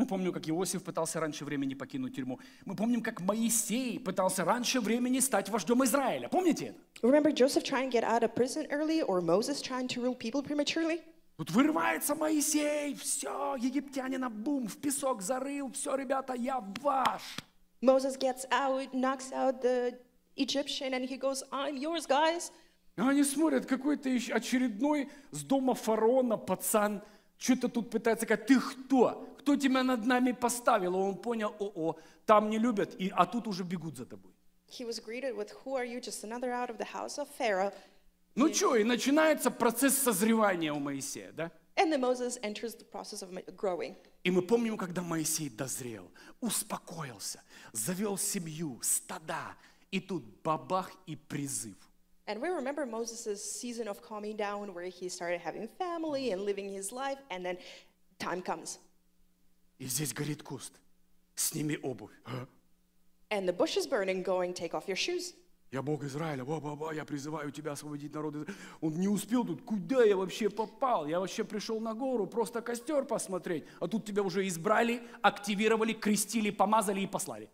Мы помним, как Иосиф пытался раньше времени покинуть тюрьму. Мы помним, как Моисей пытался раньше времени стать вождем Израиля. Помните это? Remember Joseph trying to get out of prison early or Moses trying to rule people prematurely? Тут вырывается Моисей, все, египтянина, бум, в песок зарыл, все, ребята, я ваш. Moses gets out, knocks out the Egyptian, and he goes, I'm yours, guys. А они смотрят, какой-то еще очередной с дома фараона пацан, что-то тут пытается сказать, ты кто? Кто тебя над нами поставил? А он понял, о-о, там не любят, и, а тут уже бегут за тобой. He was greeted with, Who are you? Just another out of the house of Pharaoh. Ну что, и начинается процесс созревания у Моисея, да? And then Moses enters the process of growing. И мы помним, когда Моисей дозрел, успокоился, завел семью, стада, и тут бабах и призыв. And we remember Moses' season of calming down where he started having family and living his life, and then time comes. И здесь горит куст. Сними обувь. А? And the bush is burning, going, Take off your shoes. Я Бог Израиля, ба-ба-ба, я призываю тебя освободить народ. Он не успел тут, куда я вообще попал? Я вообще пришел на гору, просто костер посмотреть. А тут тебя уже избрали, активировали, крестили, помазали и послали.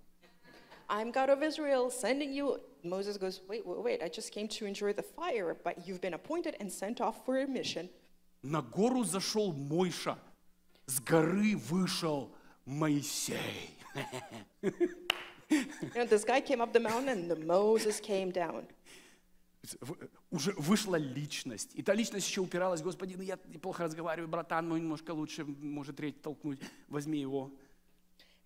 I'm God of Israel, sending you. Moses goes, Wait, wait, wait, I just came to enjoy the fire, but you've been appointed and sent off for a mission. На гору зашел Мойша, с горы вышел Моисей. And this guy came up the mountain, and the Moses came down. Уже вышла личность. И та личность еще упиралась, Господи, ну я неплохо разговариваю, братан, ну немножко лучше, может треть толкнуть, возьми его.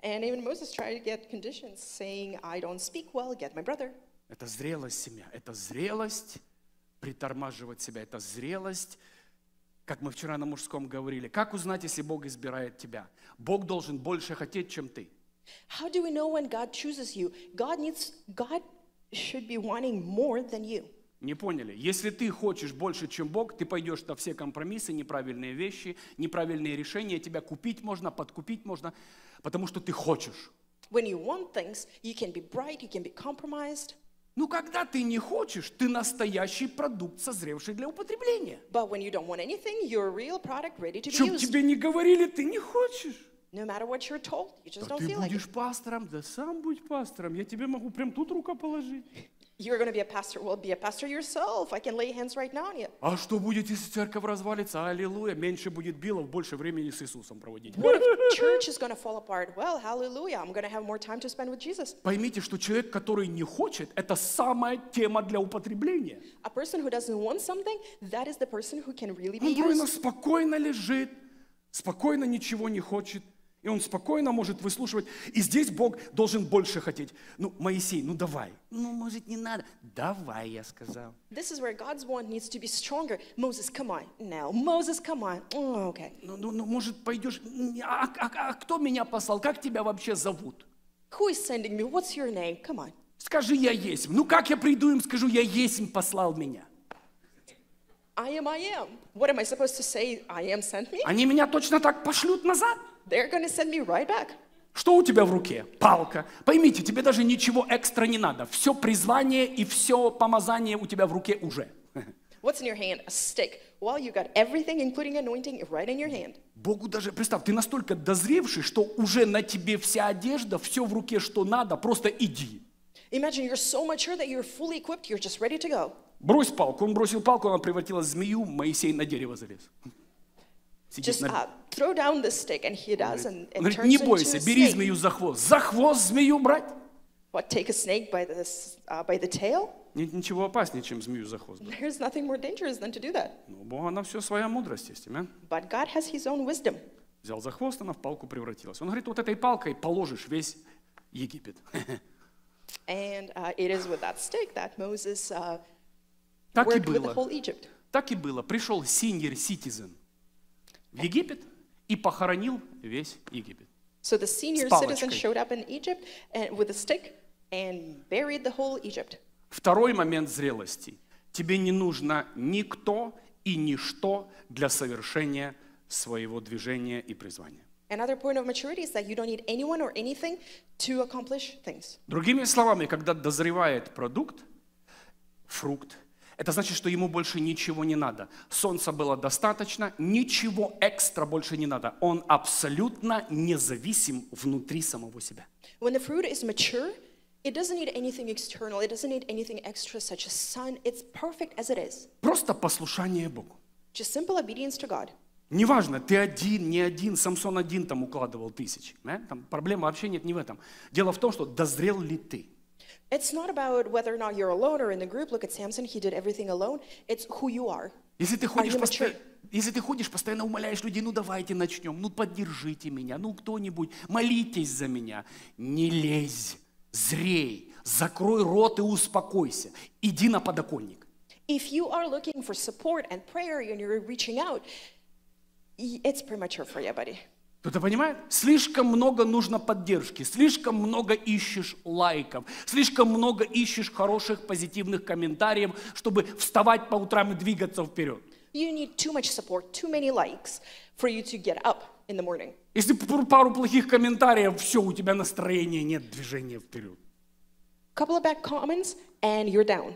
And even Moses tried to get conditions, saying, I don't speak well, get my brother. Это зрелость семья, это зрелость притормаживать себя, это зрелость, как мы вчера на мужском говорили. Как узнать, если Бог избирает тебя? Бог должен больше хотеть, чем ты. How do we know when God chooses you? God needs, God should be wanting more than you. Не поняли? Если ты хочешь больше, чем Бог, ты пойдешь на все компромиссы, неправильные вещи, неправильные решения, тебя купить можно, подкупить можно, потому что ты хочешь. When you want things, you can be bright, you can be compromised. Ну, когда ты не хочешь, ты настоящий продукт, созревший для употребления. But when you don't want anything, you're a real product ready to be Чтоб used. тебе не говорили, ты не хочешь. No matter what you're told, you just Да don't ты feel like it. будешь пастором, да сам будь пастором. Я тебе могу прям тут рука положить. You're going to be a pastor. Well, be a pastor yourself. I can lay hands right now on you. А что будет, если церковь развалится? Аллилуйя. Меньше будет билов, больше времени с Иисусом проводить. What if church is going to fall apart? Well, hallelujah. I'm going to have more time to spend with Jesus. Поймите, что человек, который не хочет, это самая тема для употребления. A person who doesn't want something, that is the person who can really be Он спокойно лежит, спокойно ничего не хочет. И он спокойно может выслушивать. И здесь Бог должен больше хотеть. Ну, Моисей, ну давай. Ну, может, не надо. Давай, я сказал. This is where God's want needs to be stronger. Moses, come on. Now, Moses, come on. Oh, okay. Ну, ну, ну, может, пойдешь... А, а- а кто меня послал? Как тебя вообще зовут? Who is sending me? What's your name? Come on. Скажи, я есть. Ну, как я приду им, скажу, я есть, послал меня. I am, I am. What am I supposed to say? I am sent me? Они меня точно так пошлют назад. They're going to send me right back. Что у тебя в руке? Палка. Поймите, тебе даже ничего экстра не надо. Все призвание и все помазание у тебя в руке уже. What's in your hand? A stick. Well, you got everything, including anointing, right in your hand. Богу даже, представь, ты настолько дозревший, что уже на тебе вся одежда, все в руке, что надо, просто иди. Imagine you're so mature that you're fully equipped, you're just ready to go. Брось палку. Он бросил палку, она превратилась в змею, Моисей на дерево залез. Just на- uh, throw down the stick, and he does, and Он it говорит, не turns бойся, бери змею за хвост. За хвост змею брать? What, take a snake by the, uh, by the tail? Нет ничего опаснее, чем змею за хвост. There's nothing more dangerous than to do that. Но у Бога на все своя мудрость есть. Аминь. But God has his own wisdom. Взял за хвост, она в палку превратилась. Он говорит, вот этой палкой положишь весь Египет. And uh, it is with that stick that Moses uh, Так и worked with the было. whole Egypt. Так и было. Пришел senior citizen в Египет и похоронил весь Египет. So the senior citizen showed up in Egypt and, with a stick and buried the whole Egypt. Второй момент зрелости. Тебе не нужно никто и ничто для совершения своего движения и призвания. Another point of maturity is that you don't need anyone or anything to accomplish things. Другими словами, когда дозревает продукт, фрукт, это значит, что ему больше ничего не надо. Солнца было достаточно, ничего экстра больше не надо. Он абсолютно независим внутри самого себя. When the fruit is mature, it doesn't need anything external, it doesn't need anything extra, such as sun. It's perfect as it is. Просто послушание Богу. Just simple obedience to God. Неважно, ты один, не один, Самсон один там укладывал тысячи. э? Там проблема вообще нет не в этом. Дело в том, что дозрел ли ты. It's not about whether or not you're alone or in the group. Look at Samson, he did everything alone. It's who you are. Если ты ходишь, посто- если ты ходишь, постоянно умоляешь людей, ну давайте начнем, ну поддержите меня, ну кто-нибудь, молитесь за меня. Не лезь, зрей, закрой рот и успокойся. Иди на подоконник. If you are looking for support and prayer and you're reaching out, it's premature for you, buddy. Кто-то понимает? Слишком много нужно поддержки, слишком много ищешь лайков, слишком много ищешь хороших позитивных комментариев, чтобы вставать по утрам и двигаться вперед. You need too much support, too many likes for you to get up in the morning. Если пару плохих комментариев, все, у тебя настроения нет, движения вперед. Couple of bad comments and you're down.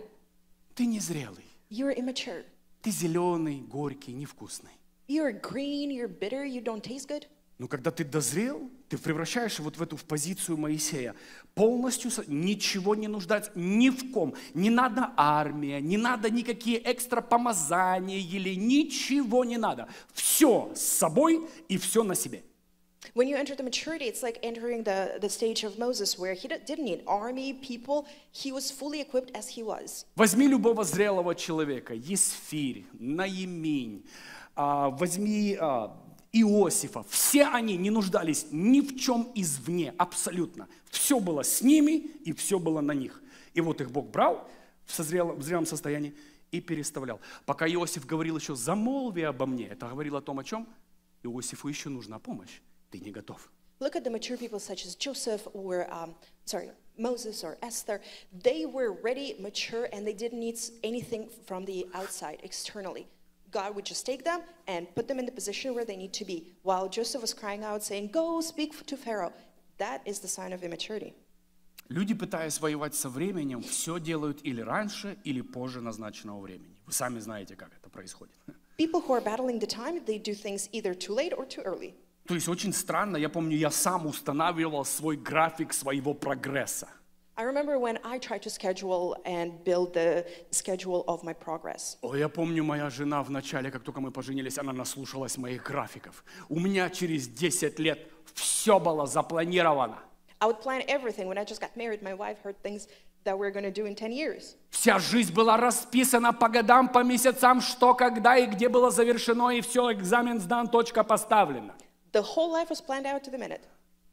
Ты незрелый, You're immature. ты зеленый, горький, невкусный. You're green, you're bitter, you don't taste good. Но когда ты дозрел, ты превращаешься вот в эту в позицию Моисея. Полностью ничего не нуждаться ни в ком. Не надо армия, не надо никакие экстра помазания или ничего не надо. Все с собой и все на себе. When you enter the maturity, it's like entering the, the stage of Moses, where he di- didn't need army, people. He was fully equipped as he was. Возьми любого зрелого человека, Есфирь, Наиминь, а, возьми а, Иосифа. Все они не нуждались ни в чем извне, абсолютно. Все было с ними и все было на них. И вот их Бог брал в, созрелом, в зрелом состоянии и переставлял. Пока Иосиф говорил еще «замолви обо мне», это говорило о том, о чем? Иосифу еще нужна помощь. Ты не готов. Look at the mature people such as Joseph or, um, sorry, Moses or Esther. They were ready, mature, and they didn't need anything from the outside, externally. God would just take them and put them in the position where they need to be. While Joseph was crying out, saying, Go speak to Pharaoh. That is the sign of immaturity. Люди, пытаясь воевать со временем, все делают или раньше, или позже назначенного времени. Вы сами знаете, как это происходит. People who are battling the time, they do things either too late or too early. То есть очень странно, я помню, я сам устанавливал свой график своего прогресса. I remember when I tried to schedule and build the schedule of my progress. О, я помню, моя жена в начале, как только мы поженились, она наслушалась моих графиков. У меня через 10 лет все было запланировано. I would plan everything. When I just got married, my wife heard things that we're going to do in 10 years. Вся жизнь была расписана по годам, по месяцам, что, когда и где было завершено, и все, экзамен сдан, точка поставлена. The whole life was planned out to the minute.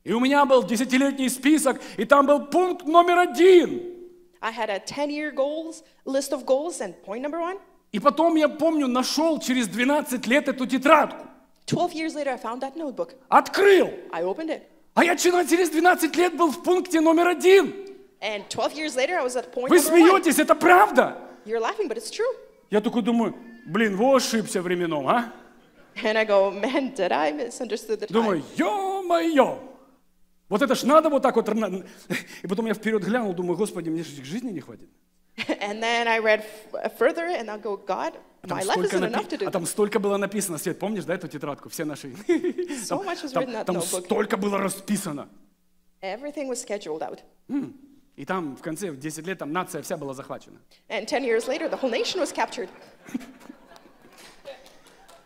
И у меня был десятилетний список, и там был пункт номер один. I had a 10 year goals, list of goals, and point number one И потом, я помню, нашел через 12 лет эту тетрадку, 12 years later, I found that notebook. открыл. I opened it. А я через 12 лет был в пункте номер один. And 12 years later, I was at point Вы number one. смеетесь, это правда? You're laughing, but it's true. Я такой думаю, блин, во ошибся временем, а? And I go, man, did I misunderstood the time? Думаю, ё-моё! Вот это ж надо вот так вот. И потом я вперед глянул, думаю, господи, мне же жизни не хватит. And then I read f- further, and I'll go, God, А Там my life столько, isn't напи- enough to do. а там столько было написано, Свет, помнишь, да, эту тетрадку, все наши? So much was Там, written столько было расписано. Everything was scheduled out. И там в конце, в 10 лет, там нация вся была захвачена. And 10 years later, the whole nation was captured.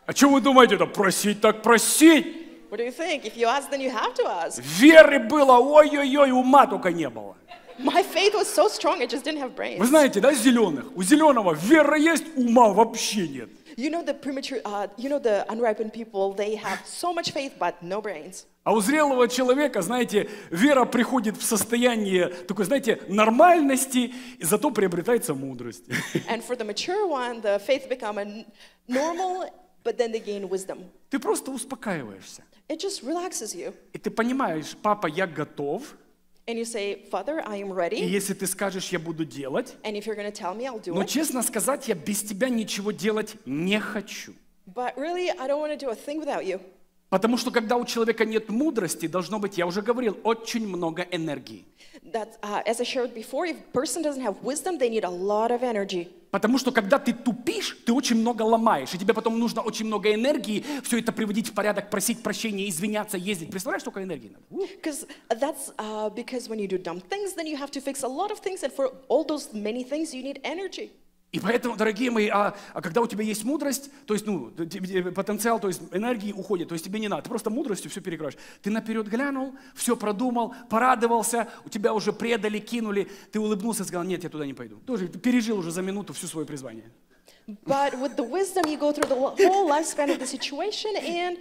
А что вы думаете, это просить так просить? What do you think? If you ask, then you have to ask. Веры было, ой-ой-ой, ума только не было. My faith was so strong, I just didn't have Вы brains. знаете, да, зеленых? У зеленого вера есть, ума вообще нет. You know the premature, uh, you know the unripened people, they have so much faith, but no brains. А у зрелого человека, знаете, вера приходит в состояние такой, знаете, нормальности, и зато приобретается мудрость. And for the mature one, the faith become a normal, but then they gain wisdom. Ты просто успокаиваешься. It just relaxes you. И ты понимаешь, папа, я готов, And you say, Father, I am и ready. если ты скажешь, я буду делать, And if you're going to tell me, I'll do но it. честно сказать, я без тебя ничего делать не хочу. But really, I don't want to do a thing without you. Потому что когда у человека нет мудрости, должно быть, я уже говорил, очень много энергии. That, uh, as I shared before, if a person doesn't have wisdom, they need a lot of energy. Потому что когда ты тупишь, ты очень много ломаешь, и тебе потом нужно очень много энергии все это приводить в порядок, просить прощения, извиняться, ездить. Представляешь, сколько энергии надо? Because that's uh, because when you do dumb things, then you have to fix a lot of things, and for all those many things, you need energy. И поэтому, дорогие мои, а, а когда у тебя есть мудрость, то есть, ну, потенциал, то есть энергии уходит, то есть тебе не надо, ты просто мудростью все перекроешь. Ты наперед глянул, все продумал, порадовался, у тебя уже предали, кинули, ты улыбнулся и сказал, нет, я туда не пойду. Тоже ты пережил уже за минуту всю свое призвание. But with the wisdom, you go through the whole lifespan of the situation, and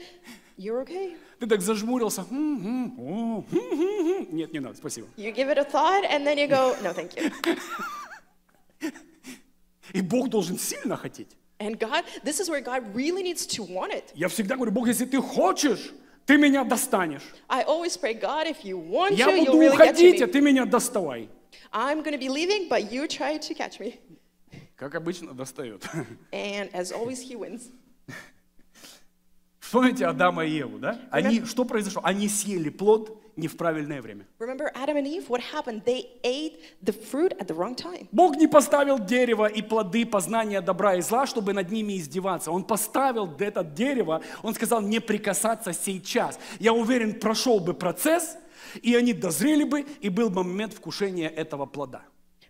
you're okay. Ты так зажмурился. Нет, не надо, спасибо. You give it a thought, and then you go, no, thank you. И Бог должен сильно хотеть. And God, this is where God really needs to want it. Я всегда говорю, Бог, если ты хочешь, ты меня достанешь. I always pray, God, if you want Я to, you'll буду really get to уходить, а ты меня доставай. I'm going to be leaving, but you try to catch me. Как обычно, достает. And as always, He wins. Вспомните Адама и Еву, да? Они, что произошло? Они съели плод не в правильное время. Remember Adam and Eve? What happened? They ate the fruit at the wrong time. Бог не поставил дерево и плоды познания добра и зла, чтобы над ними издеваться. Он поставил это дерево, он сказал не прикасаться сейчас. Я уверен, прошел бы процесс, и они дозрели бы, и был бы момент вкушения этого плода.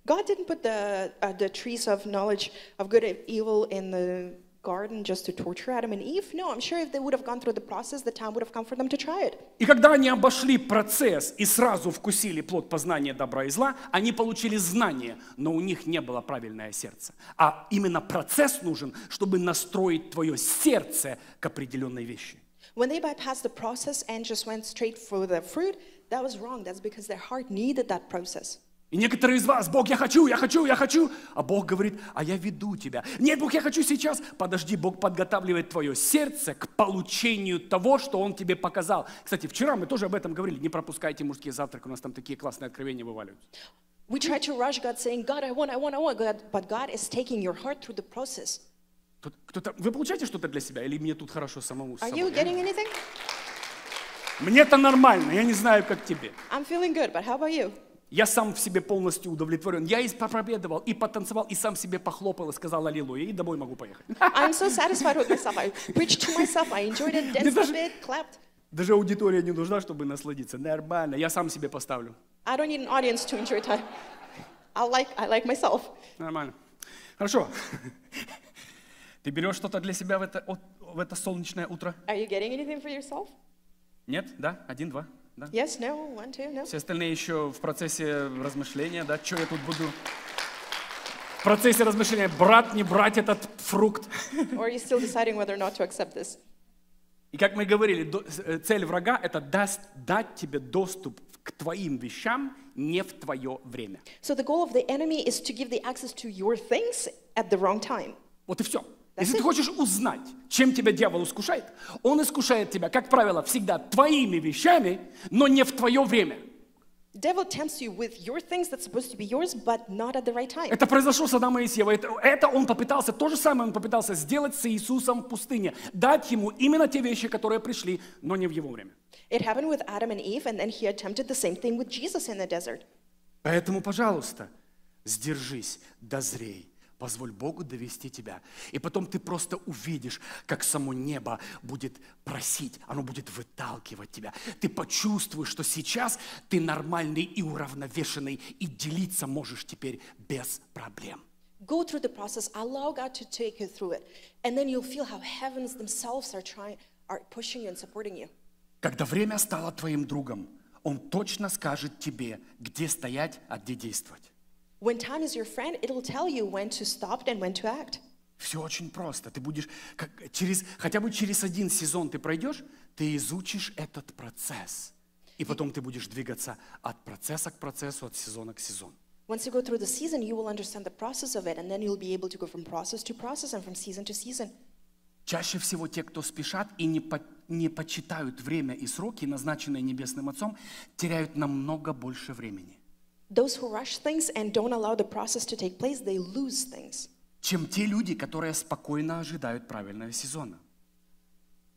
God didn't put the, uh, the trees of knowledge of good and evil in the garden just to torture Adam and Eve. No, I'm sure if they would have gone through the process, the time would have come for them to try it. И когда они обошли процесс и сразу вкусили плод познания добра и зла, они получили знание, но у них не было правильное сердце. А именно процесс нужен, чтобы настроить твое сердце к определенной вещи. When they bypassed the process and just went straight for the fruit, that was wrong. That's because their heart needed that process. И некоторые из вас, Бог, я хочу, я хочу, я хочу, а Бог говорит, а я веду тебя. Нет, Бог, я хочу сейчас. Подожди, Бог подготавливает твое сердце к получению того, что Он тебе показал. Кстати, вчера мы тоже об этом говорили. Не пропускайте мужские завтраки, у нас там такие классные откровения вываливаются. We try to rush God saying, God, I want, I want, I want, God, but God is taking your heart through the process. Кто-то, вы получаете что-то для себя или мне тут хорошо самому? Are you getting anything? Мне-то нормально, я не знаю, как тебе. I'm feeling good, but how about you? Я сам в себе полностью удовлетворен. Я и проповедовал, и потанцевал, и сам себе похлопал и сказал аллилуйя, и домой могу поехать. I'm so satisfied with myself. I preached to myself. I enjoyed it, danced a bit, clapped. Даже аудитория не нужна, чтобы насладиться. Нормально, я сам себе поставлю. I don't need an audience to enjoy time. I like, I like myself. Нормально. Хорошо. Ты берешь что-то для себя в это, в это солнечное утро? Are you getting anything for yourself? Нет? Да? Один, два? Да? Yes, no, one, two, no. Все остальные еще в процессе размышления, да? Что я тут буду? В процессе размышления, брать, не брать этот фрукт. Or are you still deciding whether or not to accept this? И как мы говорили, э, цель врага – это даст, дать тебе доступ к твоим вещам не в твое время. So the goal of the enemy is to give the access to your things at the wrong time. Вот и все. Если ты хочешь узнать, чем тебя дьявол искушает, он искушает тебя, как правило, всегда твоими вещами, но не в твое время. Devil tempts you with your things that's supposed to be yours, but not at the right time. Это произошло с Адамом и Евой. Это, это он попытался, то же самое он попытался сделать с Иисусом в пустыне. Дать ему именно те вещи, которые пришли, но не в его время. It happened with Adam and Eve, and then he attempted the same thing with Jesus in the desert. Поэтому, пожалуйста, сдержись, дозрей. Позволь Богу довести тебя. И потом ты просто увидишь, как само небо будет просить, оно будет выталкивать тебя. Ты почувствуешь, что сейчас ты нормальный и уравновешенный, и делиться можешь теперь без проблем. Go through the process, allow God to take you through it, and then you'll feel how heavens themselves are trying, are pushing you and supporting you. Когда время стало твоим другом, Он точно скажет тебе, где стоять, а где действовать. When time is your friend, it'll tell you when to stop and when to act. Все очень просто. Ты будешь, как, через, хотя бы через один сезон ты пройдешь, ты изучишь этот процесс. И потом ты будешь двигаться от процесса к процессу, от сезона к сезону. Once you go through the season, you will understand the process of it, and then you'll be able to go from process to process and from season to season. Чаще всего те, кто спешат и не, по- не почитают время и сроки, назначенные Небесным Отцом, теряют намного больше времени, Those who rush things and don't allow the process to take place, they lose things. чем те люди, которые спокойно ожидают правильного сезона.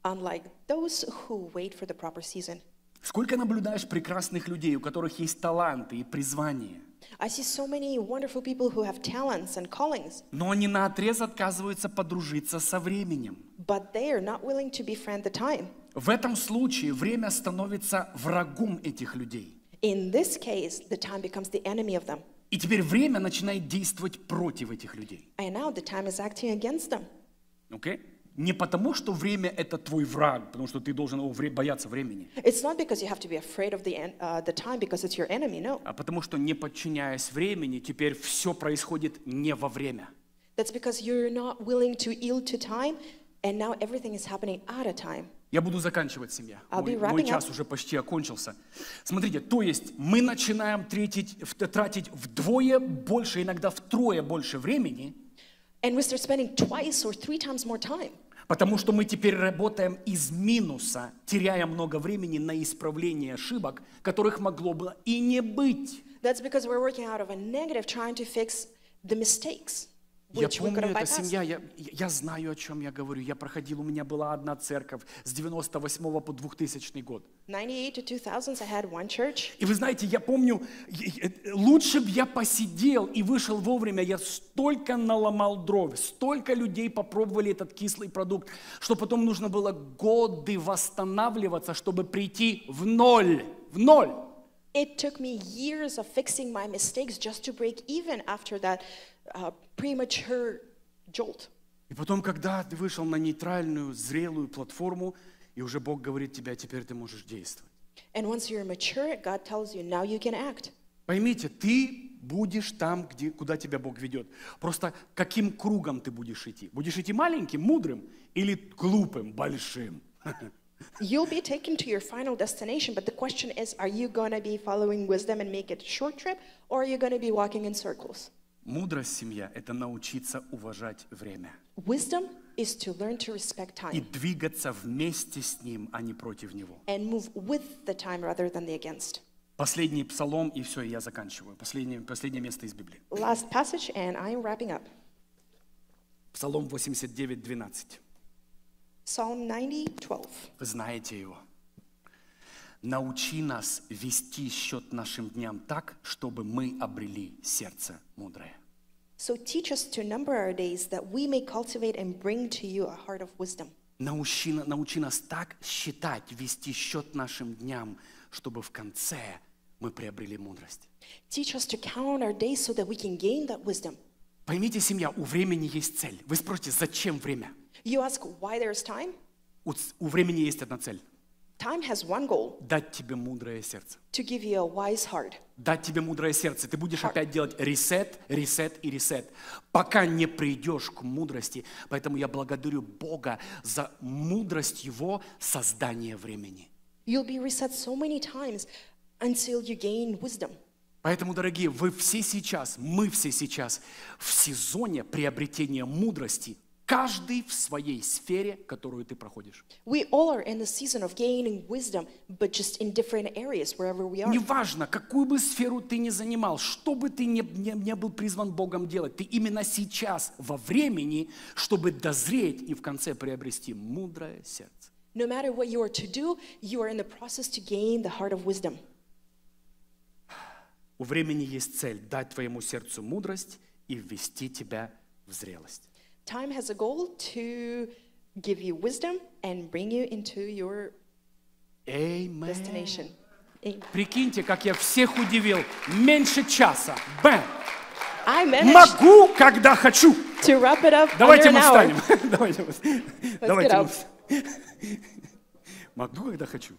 Unlike those who wait for the proper season. Сколько наблюдаешь прекрасных людей, у которых есть таланты и призвание, I see so many wonderful people who have talents and callings, но они наотрез отказываются подружиться со временем. but they are not willing to befriend the time. В этом случае время становится врагом этих людей. In this case, the time becomes the enemy of them. И теперь время начинает действовать против этих людей. And now the time is acting against them. Окей? Не потому, что время это твой враг, потому что ты должен его вре- бояться времени, It's not because you have to be afraid of the, uh, the time because it's your enemy, no. а потому что не подчиняясь времени, теперь все происходит не во время. That's because you're not willing to yield to time, and now everything is happening at a time. Я буду заканчивать, семья. Мой, мой час up. уже почти окончился. Смотрите, то есть мы начинаем тратить, тратить вдвое больше, иногда втрое больше времени, And we start spending twice or three times more time Потому что мы теперь работаем из минуса, теряя много времени на исправление ошибок, которых могло бы и не быть. That's because we're working out of a negative, trying to fix the mistakes. Я помню, эта bypassed. семья, я, я знаю, о чем я говорю. Я проходил, у меня была одна церковь с 98 по 2000 год. 98 to 2000s, I had one church. И вы знаете, я помню, я- лучше бы я посидел и вышел вовремя, я столько наломал дров, столько людей попробовали этот кислый продукт, что потом нужно было годы восстанавливаться, чтобы прийти в ноль, в ноль. It took me years of fixing my mistakes just to break even after that uh, premature jolt. И потом, когда ты вышел на нейтральную, зрелую платформу, и уже Бог говорит тебе, а теперь ты можешь действовать. And once you're mature, God tells you, now you can act. Поймите, ты будешь там, где, куда тебя Бог ведет. Просто каким кругом ты будешь идти? Будешь идти маленьким, мудрым или глупым, большим? You'll be taken to your final destination, but the question is, are you going to be following wisdom and make it a short trip, or are you going to be walking in circles? Мудрость семья – это научиться уважать время Wisdom is to learn to respect и time двигаться вместе с ним, а не против него. and move with the time rather than the against. Последний псалом, и все, и я заканчиваю. Последнее, последнее место из Библии. Last passage, and I'm wrapping up. Псалом 89, 12. Psalm 90, 12. Вы знаете его. Научи нас вести счет нашим дням так, чтобы мы обрели сердце мудрое. So teach us to number our days that we may cultivate and bring to you a heart of wisdom. Научи, на- научи нас так считать, вести счет нашим дням, чтобы в конце мы приобрели мудрость. Teach us to count our days so that we can gain that wisdom. Поймите, семья, у времени есть цель. Вы спросите, зачем время? You ask why there's time? У, у времени есть одна цель. Time has one goal Дать тебе мудрое сердце. to give you a wise heart. Дать тебе мудрое сердце. Ты будешь опять делать ресет, ресет и ресет, пока не придешь к мудрости. Поэтому я благодарю Бога за мудрость Его создания времени. You'll be reset so many times until you gain wisdom. Поэтому, дорогие, вы все сейчас, мы все сейчас в сезоне приобретения мудрости, каждый в своей сфере, которую ты проходишь. We all are in the season of gaining wisdom, but just in different areas wherever we are. Неважно, какую бы сферу ты ни занимал, что бы ты не, не- не был призван Богом делать, ты именно сейчас, во времени, чтобы дозреть и в конце приобрести мудрое сердце. No matter what you are to do, you are in the process to gain the heart of wisdom. У времени есть цель – дать твоему сердцу мудрость и ввести тебя в зрелость. Time has a goal to give you wisdom and bring you into your Amen. destination. Amen. Прикиньте, как я всех удивил. Меньше часа. Бэм. I managed Могу, когда хочу. to wrap it up Давайте мы встанем. Давайте мы Давайте get мы встанем. Могу, когда хочу.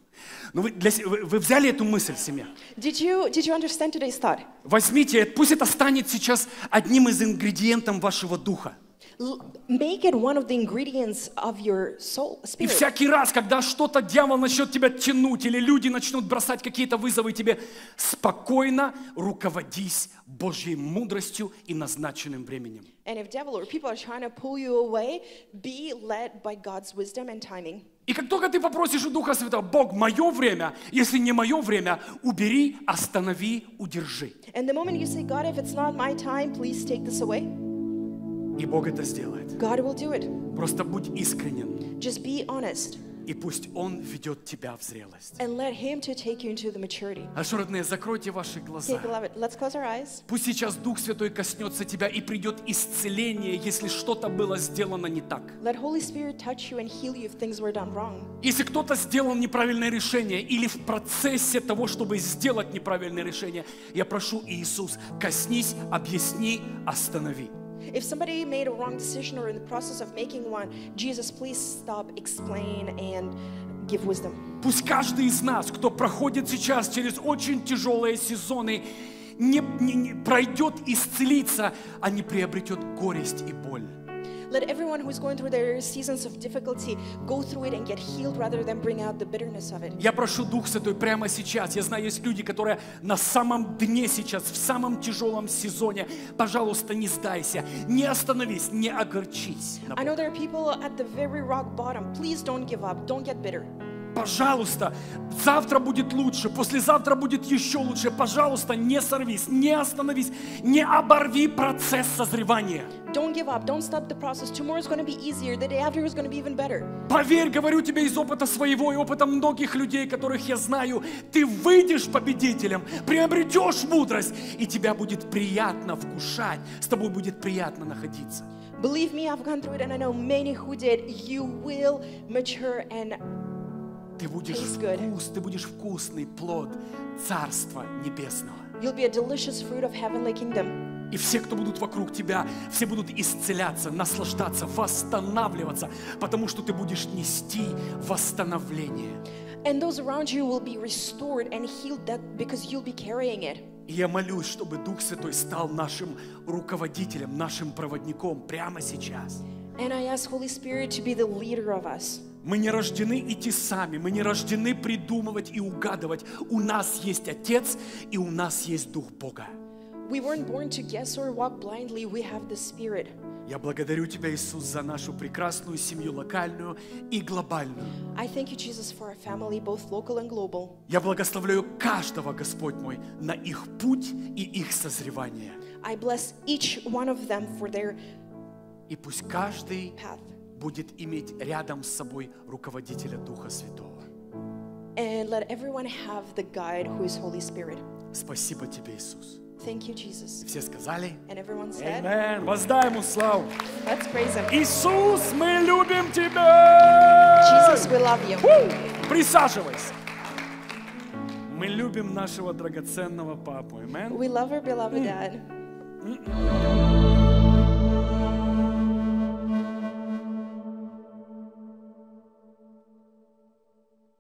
Ну, вы, для вы- вы взяли эту мысль, семья? Did you did you understand today's thought? Возьмите, пусть это станет сейчас одним из ингредиентов вашего духа. L- make it one of the ingredients of your soul И всякий раз, когда что-то дьявол начнет тебя тянуть, или люди начнут бросать какие-то вызовы тебе, спокойно руководись Божьей мудростью и назначенным временем. And if devil or people are trying to pull you away, be led by God's wisdom and timing. И как только ты попросишь у Духа Святого, Бог, мое время, если не мое время, убери, останови, удержи. And the moment you say, God, if it's not my time, please take this away, И Бог это сделает. God will do it. Просто будь искренен, Just be honest и пусть Он ведет тебя в зрелость. and let Him to take you into the maturity. А что, родные, закройте ваши глаза. Okay, beloved, let's close our eyes. Пусть сейчас Дух Святой коснется тебя и придет исцеление, если что-то было сделано не так. Let Holy Spirit touch you and heal you if things were done wrong. Если кто-то сделал неправильное решение или в процессе того, чтобы сделать неправильное решение, я прошу Иисус, коснись, объясни, останови. If somebody made a wrong decision or in the process of making one, Jesus, please stop, explain, and give wisdom. Пусть каждый из нас, кто проходит сейчас через очень тяжелые сезоны, не, не- не пройдет исцелиться, а не приобретет горесть и боль. Let everyone who's going through their seasons of difficulty go through it and get healed rather than bring out the bitterness of it. Я прошу Дух Святой прямо сейчас. Я знаю, есть люди, которые на самом дне сейчас, в самом тяжелом сезоне. Пожалуйста, не сдайся, не остановись, не огорчись. I know there are people at the very rock bottom. Please don't give up. Don't get bitter. Пожалуйста, завтра будет лучше, послезавтра будет еще лучше. Пожалуйста, не сорвись, не остановись, не оборви процесс созревания. Don't give up. Don't stop the process. Tomorrow's going to be easier. The day after is going to be even better. Поверь, говорю тебе из опыта своего и опыта многих людей, которых я знаю, ты выйдешь победителем, приобретешь мудрость, и тебя будет приятно вкушать, с тобой будет приятно находиться. Believe me, I've gone through it and I know many who did. You will mature and Ты будешь вкус, ты будешь вкусный плод Царства Небесного. you'll be a delicious fruit of heavenly kingdom. И все, кто будут вокруг тебя, все будут исцеляться, наслаждаться, восстанавливаться, потому что ты будешь нести восстановление. And those around you will be restored and healed that because you'll be carrying it. И я молюсь, чтобы Дух Святой стал нашим руководителем, нашим проводником прямо сейчас. And I ask Holy Spirit to be the leader of us. Мы не рождены идти сами, мы не рождены придумывать и угадывать. У нас есть Отец и у нас есть Дух Бога. We weren't born to guess or walk blindly. We have the Spirit. Я благодарю Тебя, Иисус, за нашу прекрасную семью локальную и глобальную. I thank you, Jesus, for our family, both local and global. Я благословляю каждого, Господь мой, на их путь и их созревание. I bless each one of them for their И пусть каждый path. Будет иметь рядом с собой руководителя Духа Святого. And let everyone have the guide who is Holy Spirit. Спасибо Тебе, Иисус. Thank you, Jesus. Все сказали? And everyone said, Амен. Воздай Ему славу. Let's praise Him. Иисус, мы любим Тебя! Jesus, we love you. Фу! Присаживайся. Мы любим нашего драгоценного папу. Амен. We love our beloved dad.